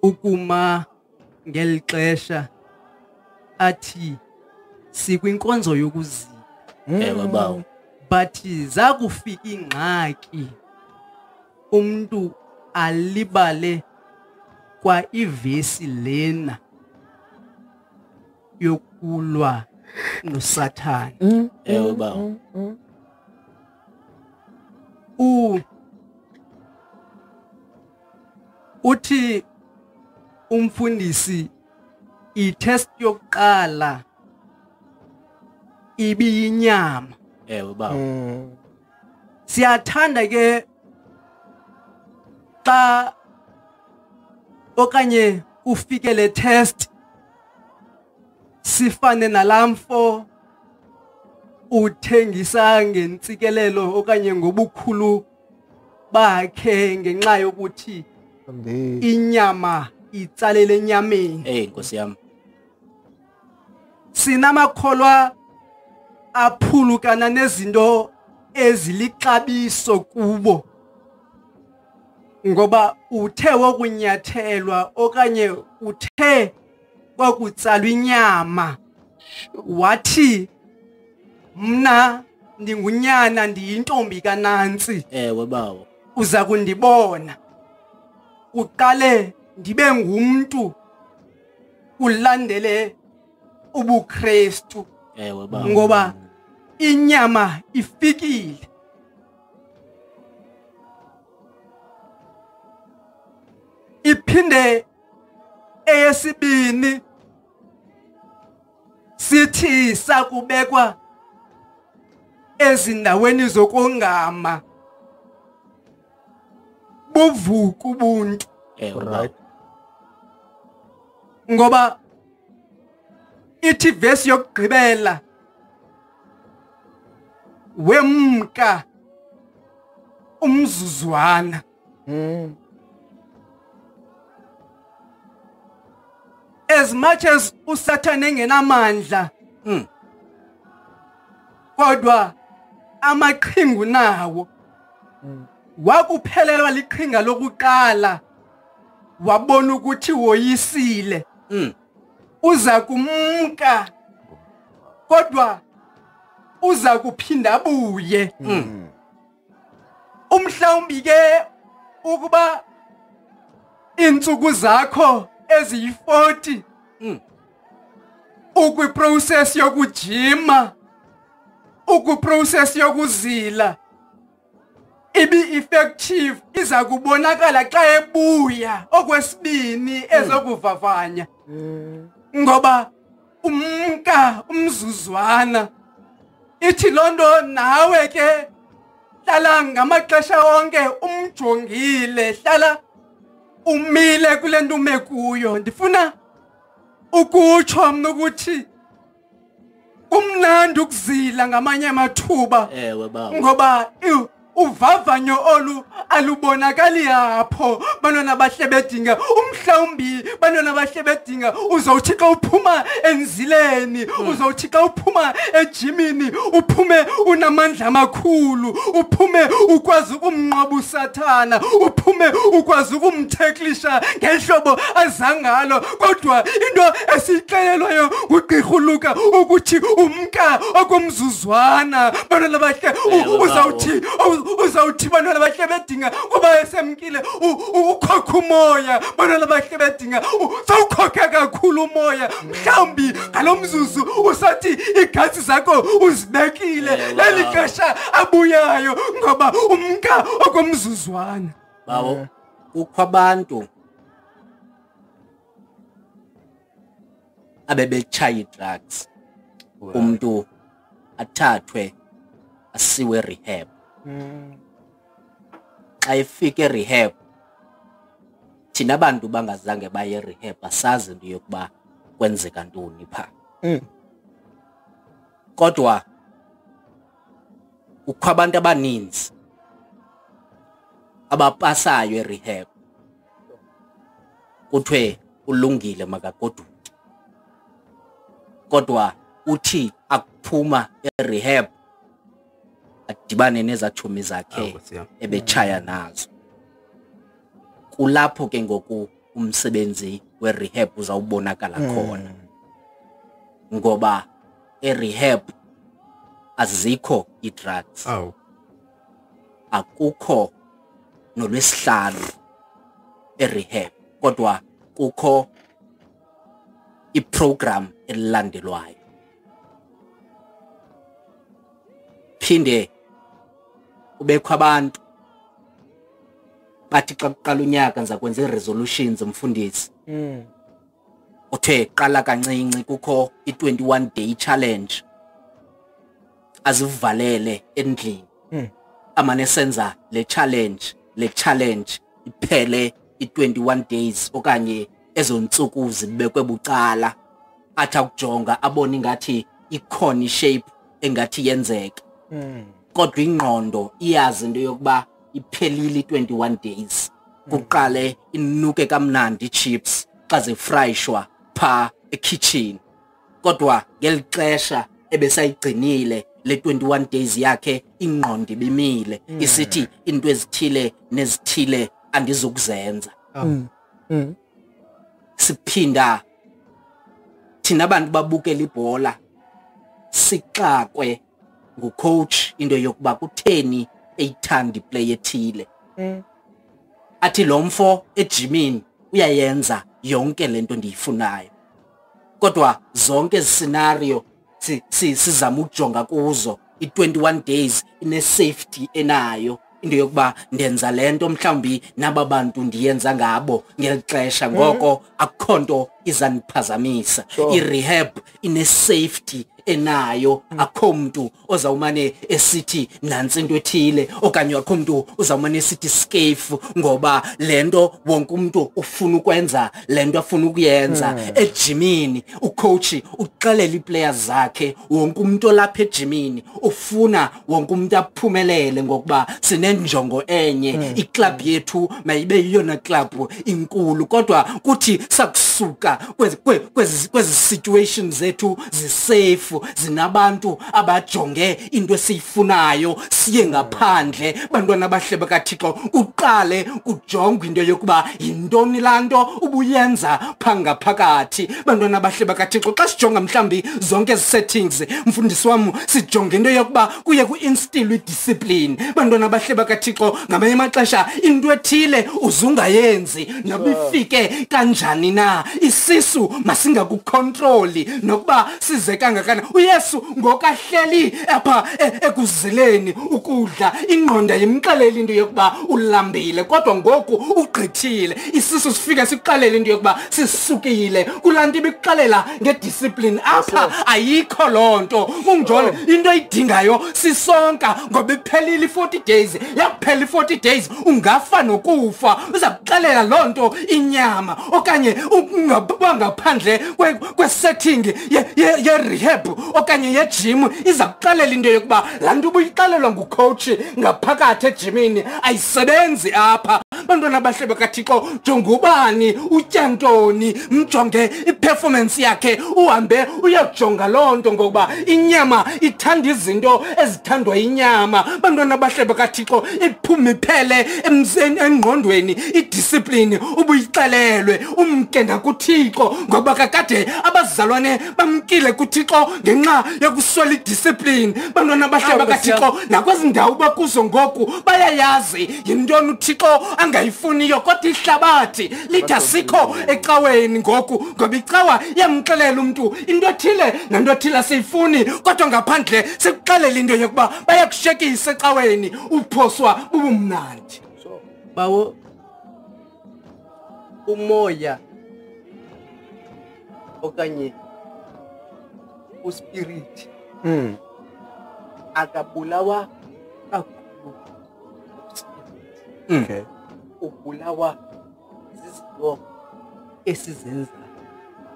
ukuma ngeli xesha athi sikwinkonzo yokuzila ewe bawo but zakufika ingxaki umuntu alibale kwa ivesi lena yokulwa nosathane Mm. ewe bawo Mm. Mm. u uthi umfundisi itest yokuqala ibiyinyama. Ewe bawo Mm. siyathanda ke xa okanye ufike le test sifane nalamfo uthengisa ngentsikelelo okanye ngobukhulu bakhe ngenxa yokuthi inyama itsalele enyameni. Eyi nkosi yam sinamakholwa aphulukana nezinto ezilixabiso kubo. Ngoba uthe wokunyathelwa okanye uthe kwakutsalwa inyama wathi mna ndingunyana ndiyintombi kanantsi. Ewe bawo. Uza kundibona. Uqale ndibe ngumntu ulandele ubukrestu ewe bawo ngoba inyama ifikile. Iphinde eyesibini sithi sakubekwa ezindaweni zokongama. Buvuku ubuntu Right. Ngoba ithi vesi yokugqibela wemka umzuzwana Mm. as much as usathane engenamandla Mm. kodwa amaqhingu nawo wakuphelelwa liqhinga lokuqala wabona ukuthi woyisile. Uza kumka kodwa uza kuphinda abuye umhlawumbi ke ukuba insuku zakho eziyi40 Mm. ukwiprocess yokujima ukwiprocess yokuzila ibi effective iza kubonakala xa ebuya. Okwesibini ezokuvavanya. Ngoba umka umzuzwana ithi lonto nawe ke hlala ngamaxesha onke umjongile hlala umile kule nto ume kuyo. Ndifuna ukutsho mna ukuthi kumnandi ukuzila ngamanye amathuba. Ewe bawo. Ngoba i- uvavanyo olu alubonakali apho. Bantwana bahle bedinga umhlawumbi bantwana bahle bedinga uzawuthi xa uphuma enzileni uzawuthi xa uphuma ejimini uphume unamandla amakhulu uphume ukwazi ukumnqoba usathana uphume ukwazi ukumtheklisha ngehlobo azangalo. Kodwa into esiyixelelwayo ngugqirha uluka ukuthi umka okomzuzwana. Bantwana bahle u- Ewe, uzawuthi u- uzawuthi bantwana bahle bedinga kuba esemkile. U- u- ukhokha umoya. Bantwana bahle bedinga. U- sawukhokha kakhulu umoya. Mhlawumbi ngalo mzuzu usathi igatsi zakho uzibekile. Ewe, leli bawo. xesha abuyayo ngoba umka okomzuzwana. Bawo kukho abantu abebetshaya ii-drugs. Umuntu athathwe asiwe rehab. Xa efika erehab thina abantu bangazange baye erehab asazi into yokuba kwenzeka ntoni phaa. Kodwa kukho abantu abaninzi abapasayo erehab. Kuthiwe ulungile makagoduke. Kodwa uthi akuphuma erehab adibane nezatshomi zakhe Awu, Nkosi yami. ebetshaya nazo. Kulapho ke ngoku umsebenzi werehab uzawubonakala khona. Ngoba erehab azikho ii-drugs. Awu. Akukho nolwesihlanu erehab kodwa kukho iprogram elilandelwayo. Phinde kubekho abantu. Bathi xa kuqala unyaka ndiza kwenza ii-resolutions mfundisi uthe qala kancinci kukho i-21 day challenge. Azivalele endlini. Amane senza le challenge le challenge iphele i-21 days okanye ezo ntsuku zibekwe bucala. Athi akujonga abone ingathi ikhona ishape engathi yenzeke. Kodwa ingqondo iyazi into yokuba iphelile i-21 days. Kuqale inuke kamnandi chips xa zifrayishwa pha ekitchen kodwa ngeli xesha ebesayigcinile le 21 days yakhe ingqondo ibimile. Isithi into ezithile nezithile andizukuzenza. Siphinda thina abantu babukela ibhola sixakwe ngucoach into yokuba kutheni eyithanda iplay ethile. Athi lo mfo ejimini uyayenza yonke lento ndiyifunayo. Kodwa zonke ezi scenario si- si- sizama ukujonga kuzo i-21 days ine-safety enayo into yokuba ndenza le nto mhlawumbi naba bantu ndiyenza ngabo ngeli xesha ngoko akukho nto izandiphazamisa. I-rehab ine-safety enayo. Akho mntu ozawumane esithi nantsi into ethile okanye akho mntu uzawumane esithi skefu ngoba le nto wonke umntu ufuna ukwenza le nto afuna ukuyenza. Ejimini ucoach uxelela ii-players zakhe. Wonke umntu olapha ejimini ufuna wonke umntu aphumelele ngokuba sinenjongo enye. Iklabhu yethu mayibe yiyona klabhu inkulu kodwa kuthi sakusuka kwezi kwe- kwezi kwezi situations zethu zisefu zethu zinabantu abajonge into esiyifunayo siye ngaphandle. Bantwana bahle bakathixo kuqale kujongwe into yokuba yintoni laa nto ubuyenza phaa ngaphakathi bantwana bahle bakathixo xa sijonga mhlawumbi zonke ezi settings mfundisi wam sijonge into yokuba kuye kuinstilwe idiscipline. Bantwana bahle bakathixo ngamanye amaxesha into ethile uzungayenzi noba ifike kanjani na. Isisu masingakukontroli nokuba size kangakanani uyesu ngokahleli apha e- ekuzileni ukudla ingqondo yimxelela into yokuba ulambile kodwa ngoku ugqithile. Isisu sifike sikuxelela into yokuba sisukile. Kulaa nto ibikuxelela ngediscipline apha ayikho loo nto. Kunjolo into eyidingayo sisonka ngoba iphelile i-forty days. Yakuphela i-forty days ungafa nokufa. Uza kuxelela loo nto inyama okanye bangaphandle kwesetting yerehab. Okanye yejim iza kuxelela into yokuba laa nto ubuyixelelwa ngukhowutshi ngaphakathi ejimini. Ayisebenzi apha. Bantwana bahle bakathixo jongubani utya ntoni mjonge iperformance yakhe uhambe uyojonga loo nto ngokuba inyama ithanda izinto ezithandwa inyama bantwana bahle bakathixo iphume iphele emzeni engqondweni idiscipline ubuyixelelwe umke nakuthixo ngoba kakade abazalwane bamkile kuthixo ngenxa yokuswela idiscipline. Bantwana bahle Awu, bakathixo nakwezi ndawo bakuzo ngoku bayayazi yintoni uthixo angayifuniyo. Kodwa ihlabathi lithi asikho ecaweni ngoku ngoba icawa iyamxelela umntu. Into ethile nanto ethile asiyifuni kodwa ngaphandle sikuxelela into yokuba bayakushekisa ecaweni. Uphoswa bubumnandi. Bawo umoya okanye uspirit akabulawa kakhulu Okay. ubulawa zizinto esizenza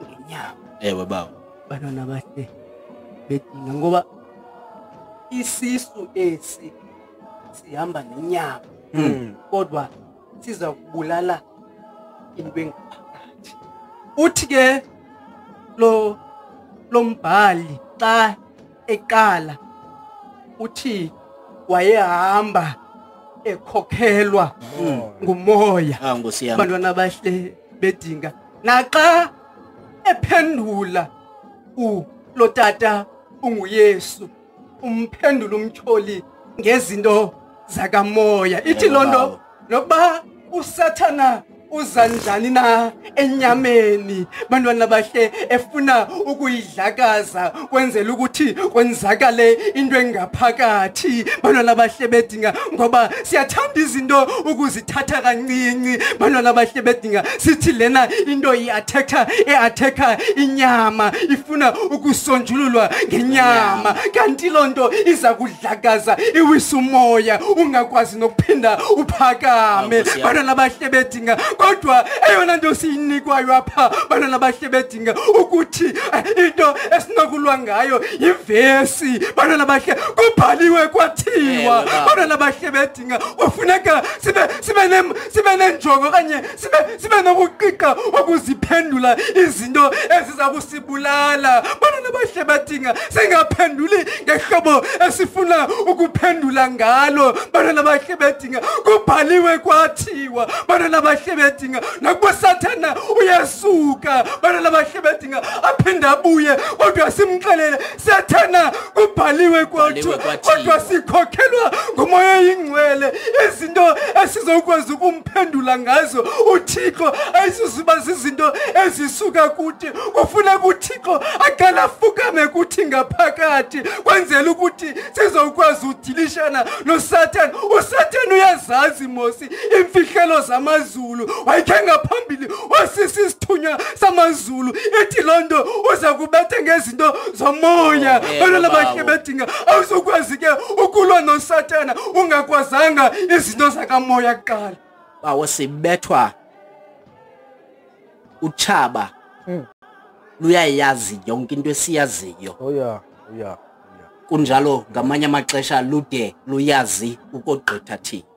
ngenyama. Ewe baba bantwana bahle bedinga ngoba isisu esi sihamba nenyama. Kodwa siza kubulala into engaphakathi. Uthi ke lo lo mbhali xa eqala uthi wayehamba ekhokhelwa ngumoya. ah ngosiyami abantwana bahle bedinga. Naxa ephendula ulo tata unguyesu umphendula umtyholi ngezinto zakamoya. Ithi Yebo, loo nto bawo. nokuba usathana uza njani na enyameni? Bantwana bahle efuna ukuyidlakaza kwenzela ukuthi kwenzakale into engaphakathi. Bantwana bahle bedinga ngoba siyathanda izinto ukuzithatha kancinci. Bantwana bahle bedinga sithi lena into i-athekha e-athekha inyama ifuna ukusonjululwa ngenyama. Kanti loo nto iza kudlakaza iwisa umoya ungakwazi nokuphinda uphakame. Awu, Nkosi yami. bantwana bahle bedinga kodwa eyona nto siyinikwayo apha bantwana bahle bedinga ukuthi eh, into esinokulwa ngayo yivesi. Bantwana bahle kubhaliwe kwathiwa. Baba. bantwana bahle bedinga kufuneka sibe sibe sibe nenjongo okanye sibe sibe nokuqiqa okuziphendula izinto eziza kusibulala. Bantwana bahle bedinga singaphenduli ngehlobo esifuna ukuphendula ngalo. Bantwana bahle bedinga kubhaliwe kwathiwa. Bantwana bahle bedinga nakuba sathana uyasuka bantwana bahle bedinga aphinde abuye kodwa simxelele sathana kubhaliwe kwathiwa kwathiwa. kodwa sikhokhelwa ngumoya oyingcwele. Izinto esizokwazi ukumphendula ngazo uthixo ayisuzuba zizinto ezisuka kuthi. Kufuneka uthixo aqala afukame kuthi ngaphakathi kwenzela ukuthi sizokwazi udilishana nosathane. Usathane uyazazi mosi imfihlelo zamazulu. Wayekhe ngaphambili wasisa isithunywa samazulu? Ithi loo nto uza kubetha ngezinto zomoya. Oh, bantwana yebo, bahle bawo. bedinga. Awuzokwazi ke ukulwa nosatana ungakwazanga izinto zakamoya kuqala. Bawo sibethwa utshaba. Luyayazi yonke into esiyaziyo. Oh yeah, oh yeah, yeah. kunjalo ngamanye amaxesha lude luyazi ukogqitha thina.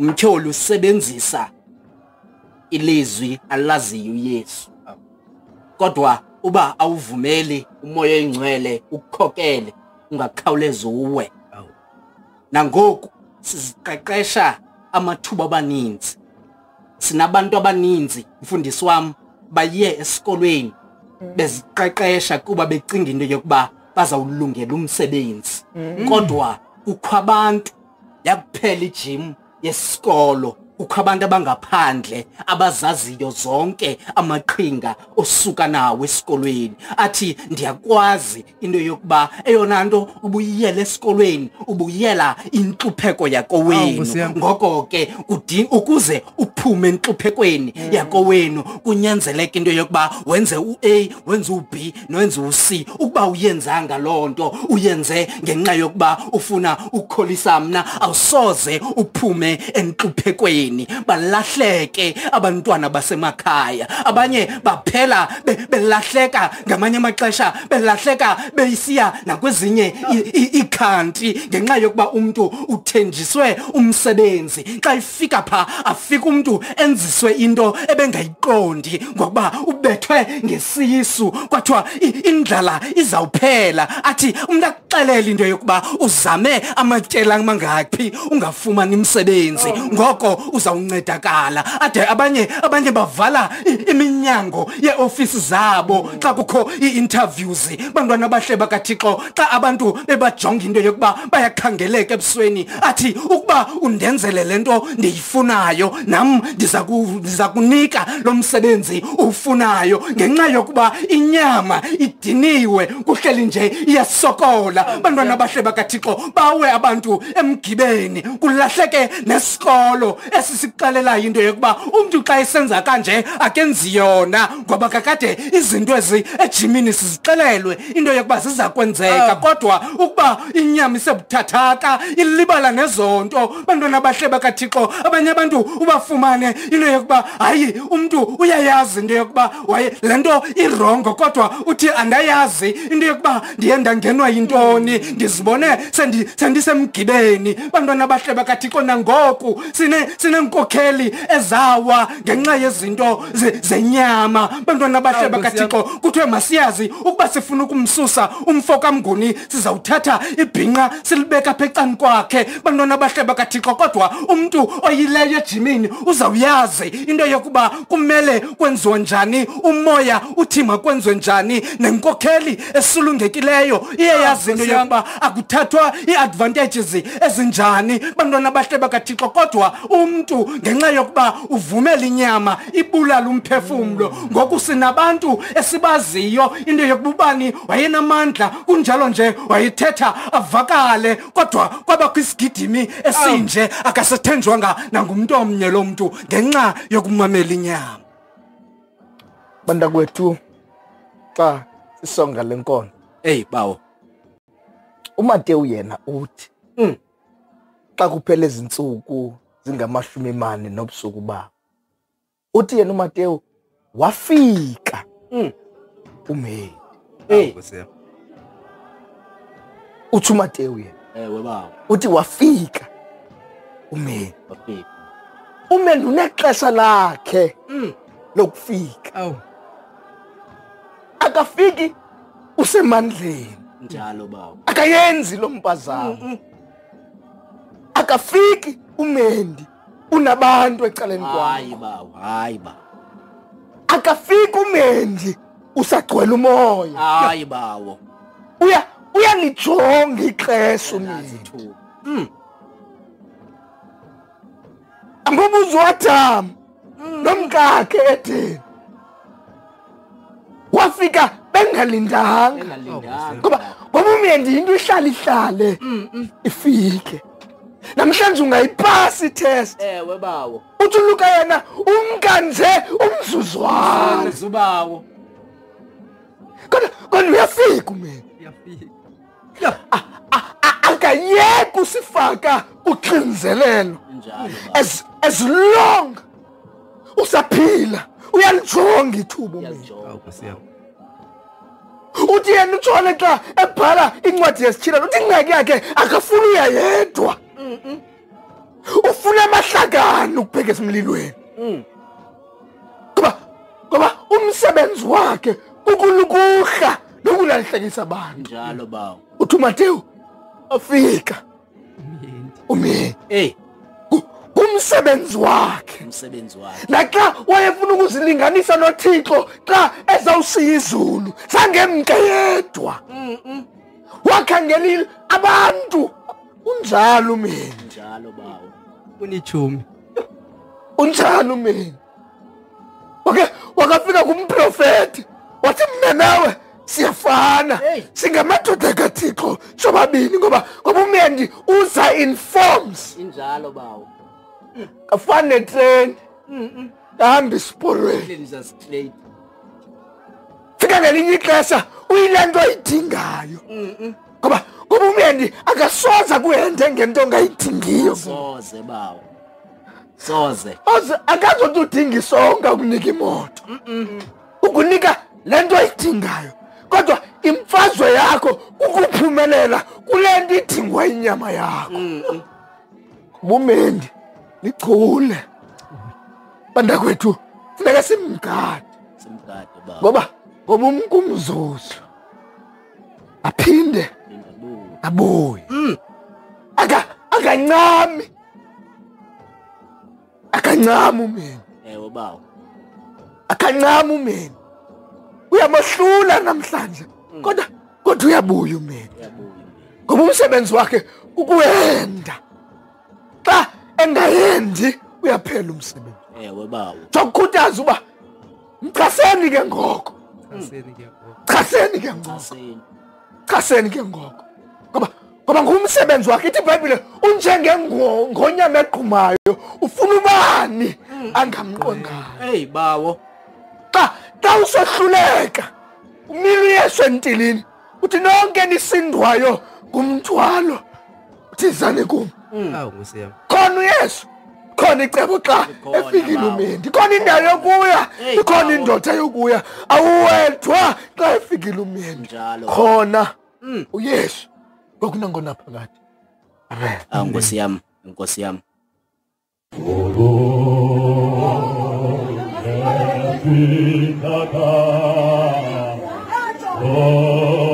Umtyholi usebenzisa ilizwi alaziyo uyesu. Kodwa uba awuvumeli umoya oyingcwele ukukhokele ungakhawuleza uwe. Awu. nangoku siziqeqesha amathuba abaninzi. Sinabantu abaninzi mfundisi wami baye esikolweni beziqeqesha kuba becinga into yokuba bazawulungela umsebenzi. Kodwa kukho abantu yakuphela ijim yesikolo kukho abantu abangaphandle abazaziyo zonke amaqhinga osuka nawo esikolweni. Athi ndiyakwazi into yokuba eyona nto ubuyiyela esikolweni ubuyela intlupheko Awu, yakowenu ngoko ke ukuze uphume entluphekweni yakowenu kunyanzeleka into yokuba wenze u-A wenze u-B nowenze u-C. Ukuba uyenzanga loo nto uyenze ngenxa yokuba ufuna ukukholisa mna awusoze uphume entluphekweni balahleke abantwana basemakhaya. Abanye baphela be- belahleka ngamanye amaxesha belahleka beyisiya nakwezinye i- i- iikhanti ngenxa yokuba umntu uthenjiswe umsebenzi. Xa ifika pha afika umntu enziswe into ebengayiqondi ngokuba ubethwe ngesisu kwathiwa indlala izawuphela. Athi umntu akuxelela into yokuba uzame amatyela amangaphi ungafumani umsebenzi. Ngoko uzawuncedakala ade abanye abanye bavala i- iminyango yeofisi zabo xa kukho ii-interviews bantwana bahle bakathixo xa abantu bebajonga into yokuba bayakhangeleka ebusweni athi ukuba undenzele le nto ndiyifunayo nam ndiza ku- ndiza kunika lo msebenzi uwufunayo ngenxa yokuba inyama idiniwe kuhleli nje iyasokola. Bantwana bahle bakathixo bawe abantu emgibeni kulahleke nesikolo esisixelelayo into yokuba umntu xa esenza kanje akenzi yona ngoba kakade izinto ezi ejimini sizixelelwe into yokuba ziza kwenzeka. Kodwa ukuba inyama isebuthathaka ilibala nezonto bantwana bahle bakathixo abanye abantu ubafumane into yokuba hayi umntu uyayazi into yokuba waye le nto irongo kodwa uthi andayazi into yokuba ndiye ndangenwa yintoni ndizibone sendi- sendisemgibeni. Bantwana bahle bakathixo nangoku sine sinenkokheli ezawa ngenxa yezinto ze- zenyama. Bantwana abahle bakathixo kuthiwe masiyazi ukuba sifuna ukumsusa umfo kamnguni sizawuthatha ibhinqa silibeka apha ecani kwakhe. Bantwana abahle bakathixo kodwa umntu oyileyo ejimini uzawuyazi into yokuba kumele kwenziwa njani umoya uthi makwenziwe njani nenkokheli esulungekileyo iye yazi into yokuba akuthathwa ii-advantages ezinjani. Bantwana abahle bakathixo kodwa umntu ngenxa yokuba uvumela inyama ibulala umphefumlo. Ngoku sinabantu esibaziyo into yokuba ubani wayenamandla kunjalo nje wayethetha avakale kodwa kwabakho isigidimi esinje akasethenjwanga nangumntu omnye lo mntu ngenxa yokumamela inyama. Bantakwethu xa sisonga le nkonzo eyi bawo. Umatewu yena uthi Mm. xa kuphela ezi ntsuku zingamashumi mane nobusuku babo. Uthi yena umatewu wafika Mm. Nkosi yami. uthi umatewu yena ewe bawo uthi wafika umheli bafika umheli unexesha lakhe Mm. lokufika. Awu. akafiki usemandleni. Njalo bawo. Akayenzi lo mpazamo akafiki umendi unabantu ecaleni kwakhe bawo hayi bawo akafiki umendi usagcwele umoya. Hayi bawo uya uyalijonga ixesha umendi. Mm. angobuza uAdam nomkakhe edeni wafika bengalindanga. Engalindanga ngoba ngoba umyendi into ihlala ihlale ifike. Namhlanje ungayipasi itest ewe bawo uthi uluka yena umka nje umzuzwana Enza ubawo. Kodwa kodwa uyafika umyendi Iyafika. A- akayeki usifaka uxinzelelo njalo bawo as as long usaphila uyalijonga ithuba umyendi yajonga Awu, Nkosi yami. uthi yena utshone xa ebhala incwadi yesitshilelo uthi ingxaki yakhe akafuni uya yedwa ufuna amahlakani ukubheka esemlilweni ngoba ngoba umsebenzi wakhe ukulukuhla nokulahlekisa abantu. Njalo bawo. Uthi uMateyu afika. Umyeni hey. Kumsebenzi wakhe. Umsebenzi wakhe. Naxa wayefuna ukuzilinganisa nothixo xa ezawushiya izulu zangemke yedwa. Wakhangelile abantu unjalo umyeni njalo bawo unichumi unjalo umyeni wake wakafika kumprofeti wathi mna nawe siyafana. Singamadoda kathixo sobabini ngoba ngoba umyendi uza in forms. Injalo bawo kafani netreni. Ahamba isiporweni lenza straight. Fika ngelinye ixesha uyile nto oyidingayo ngoba ngoba umyendi akasoza kuhende ngento ongayidingiyo soze bawo. Soze. Oze akazothi udinga isonka ukunika imoto. Ukunika le nto oyidingayo kodwa imfazwe yakho kukuphumelela kule nto idingwa inyama yakho. Bumendi lichule. Bantakwethu funeka simgade. Simgade bawo. Ngoba ngoba umkumzuzu aphinde linda buwo abuye aka akancami akancami umeni ewe bawo akancami umeni uyamohlula namhlanje. Kodwa kodwa uyabuya umeni uyabuya ngoba umsebenzi wakhe ukuwenda. Xa engayendi uyaphela umsebenzi. Ewe bawo sokukhuthaza uba mchaseni ke ngoko. Aseni ke ngoku chaseni ke ngoko. Chaseni ke ngoko ngoba ngoba ngumsebenzi wakhe ithi ibhayibhile unjengengonyama egqumayo ufuna ubani angamqondayo hey bawo. Xa xa usohluleka umile uyesu entilini uthi nonke nisindwayo ngumthwalo uthi zani kum. Awu ngusiyam khona uyesu khona icebo xa Ikhona, efikile bawo. umendi khona indawo yokuya Hey, ikhona bawo. indoda yokuya awuwedwa xa efikile umendi njalo. Khona uyesu. Kwakunangona phakathi amen awu nkosi yami inkosi yami Oh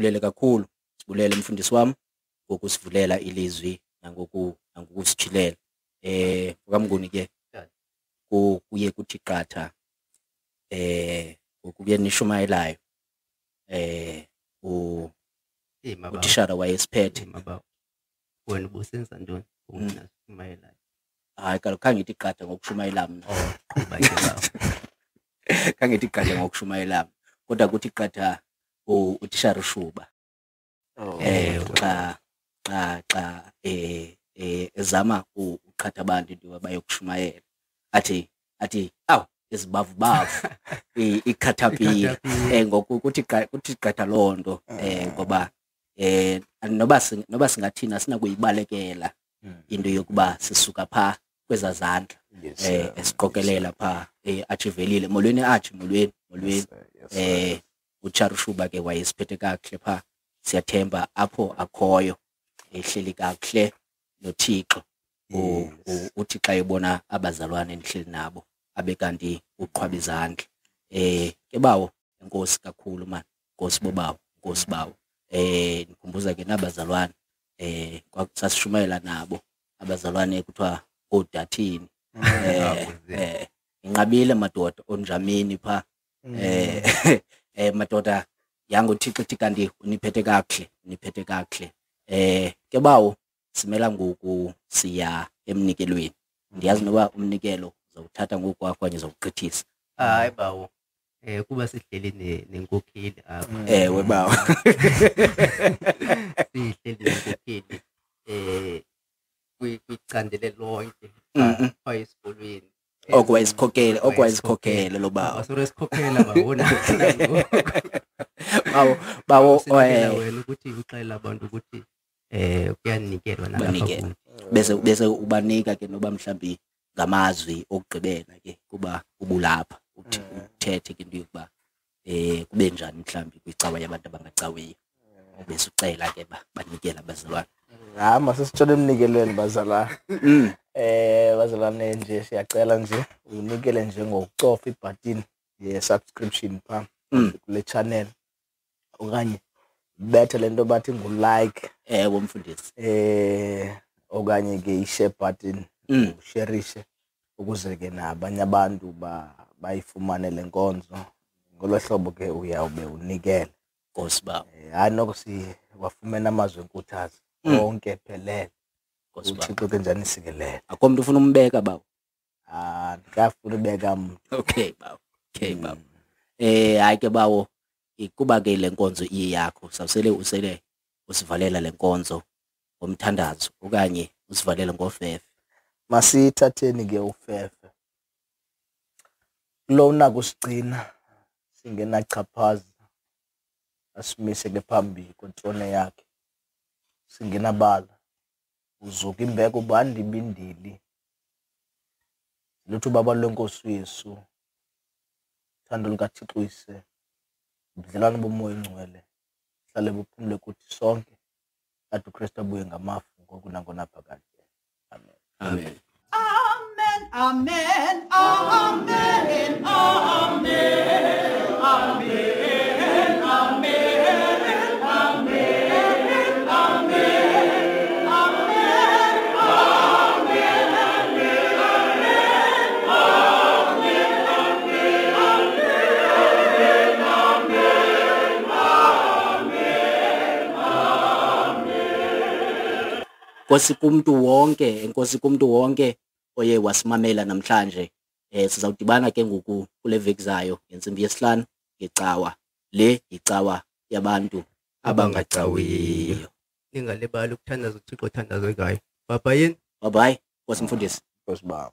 masibulele kakhulu sibulele mfundisi wami ngokusivulela ilizwi nangoku nangokusichilela eh kamnguni ke ku- kuye kuthi qatha eh ukuye nishumayelayo eh u- Eh maba. utishara wayesiphethe maba. Wena ubusenza ntoni? Unginasimayelayo. hayi kaloku khangithi qatha ngokushumayela mna Oh, qhuba ke baba. khangithi qatha ngokushumayela kodwa kuthi qatha utishara ushuba eh xa xa xa eh eh ezama u- uqhatha abantu into bayokushumayela. Athi athi aw izibavu bavu i- ikhathapile Ikhathapile. eh ngoku kuthi qa- kuthi qatha loo nto eh ngoba eh noba sing- noba singathina sinakuyibalekela into yokuba sisuka pha kweza zandla eh esiqokelela pha eh achivelile molweni athi molweni molweni. Eh uCharushuba ke wayesiphethe kakuhle pha siyathemba apho akhoyo ehleli kakuhle noThixo. U- u- uthi xa ebona abazalwane endihleli nabo abe kanti uqhwaba izandla. Eh ke bawo enkosi kakhulu man nkosi bobawo nkosi bawo. Eh nikhumbuza ke nabazalwane eh sasishumayela nabo abazalwane kuthiwa odathini eh eh inqabile madoda onjamini pha. Eh eh madoda yango thixo ithi kanti uniphethe kakuhle uniphethe kakuhle eh ke bawo simela ngoku siya emnikelweni ndiyazi noba umnikelo uzawuthatha ngoku wakho okanye uzawugqithisa Hayi bawo. Eh kuba sihleli ne- nenkokheli apha. ewe bawo sihleli nenkokheli eh kwi- kwicandelo lonke Mhm. pha esikolweni. Oko wayesikhokhele oko wayesikhokhele lo bawo Basore sikhokhela bawona. bawo bawo Sinakela eh wena ukuthi uxelela abantu ukuthi eh kuyanikelwa nalapha Banikelwa. kuwe. bese bese ubanika ke noba mhlambi ngamazwi okugqibela ke kuba ubulapha uthi uthethe ke into yokuba eh kube njani mhlambi kwicawa yabantu abangacawiyo bese ucela ke ba- banikela abazalwane hayi masisitshona emnikelweni bazalwane Mm. eh bazalwane nje siyacela nje unikele nje ngokucofa ibhatini ye-subscription pha Mm. kule channel. Okanye bethe le nto bathi ngu-like. Ewe mfundisi eh okanye ke i-share button Mm. usherishe ukuze ke nabanye abantu ba- bayifumane le nkonzo. Ngolo hlobo ke uyawube unikele. Nkosi bawo Eh, hayi noko siwafumene amazwi enkuthazo Mm. onke phelele. nkosi bawo uthixo ke njani isikelele akho mntu ufuna umbeka bawo ah ndikafuna ubeka mntu. Okay bawo okay bawo eh hayi ke bawo eh, kuba ke le nkonzo iye yakho sawusele usele usivalela le nkonzo ngomthandazo okanye usivalela ngofefe. Masiyithatheni ke ufefe. Kulo unako usigcina singenachaphaza asimise ke phambi kwentrone yakhe singenabala. Uzuka imbeko ubanda ibindili luthi ubaba lwenkosi yesu thando lukathixo ise ubudlelwane bomoya ingcwele hlale buphumle kuthi sonke athi ukristu abuye ngamafu ngoku nangona phakade amen. Amen Amen, amen, amen, amen. Nkosi kumntu wonke enkosi kumntu wonke oye wasimamela namhlanje. Eh sizawudibana ke ngoku kule veki zayo ngentsimbi yesihlanu ngecawa le icawa yabantu abangacawiyo. Ningalibali ukuthandaza uThixo othandazwe ngayo. Bye bye. bye bye nkosi mfundisi. Nkosi baba.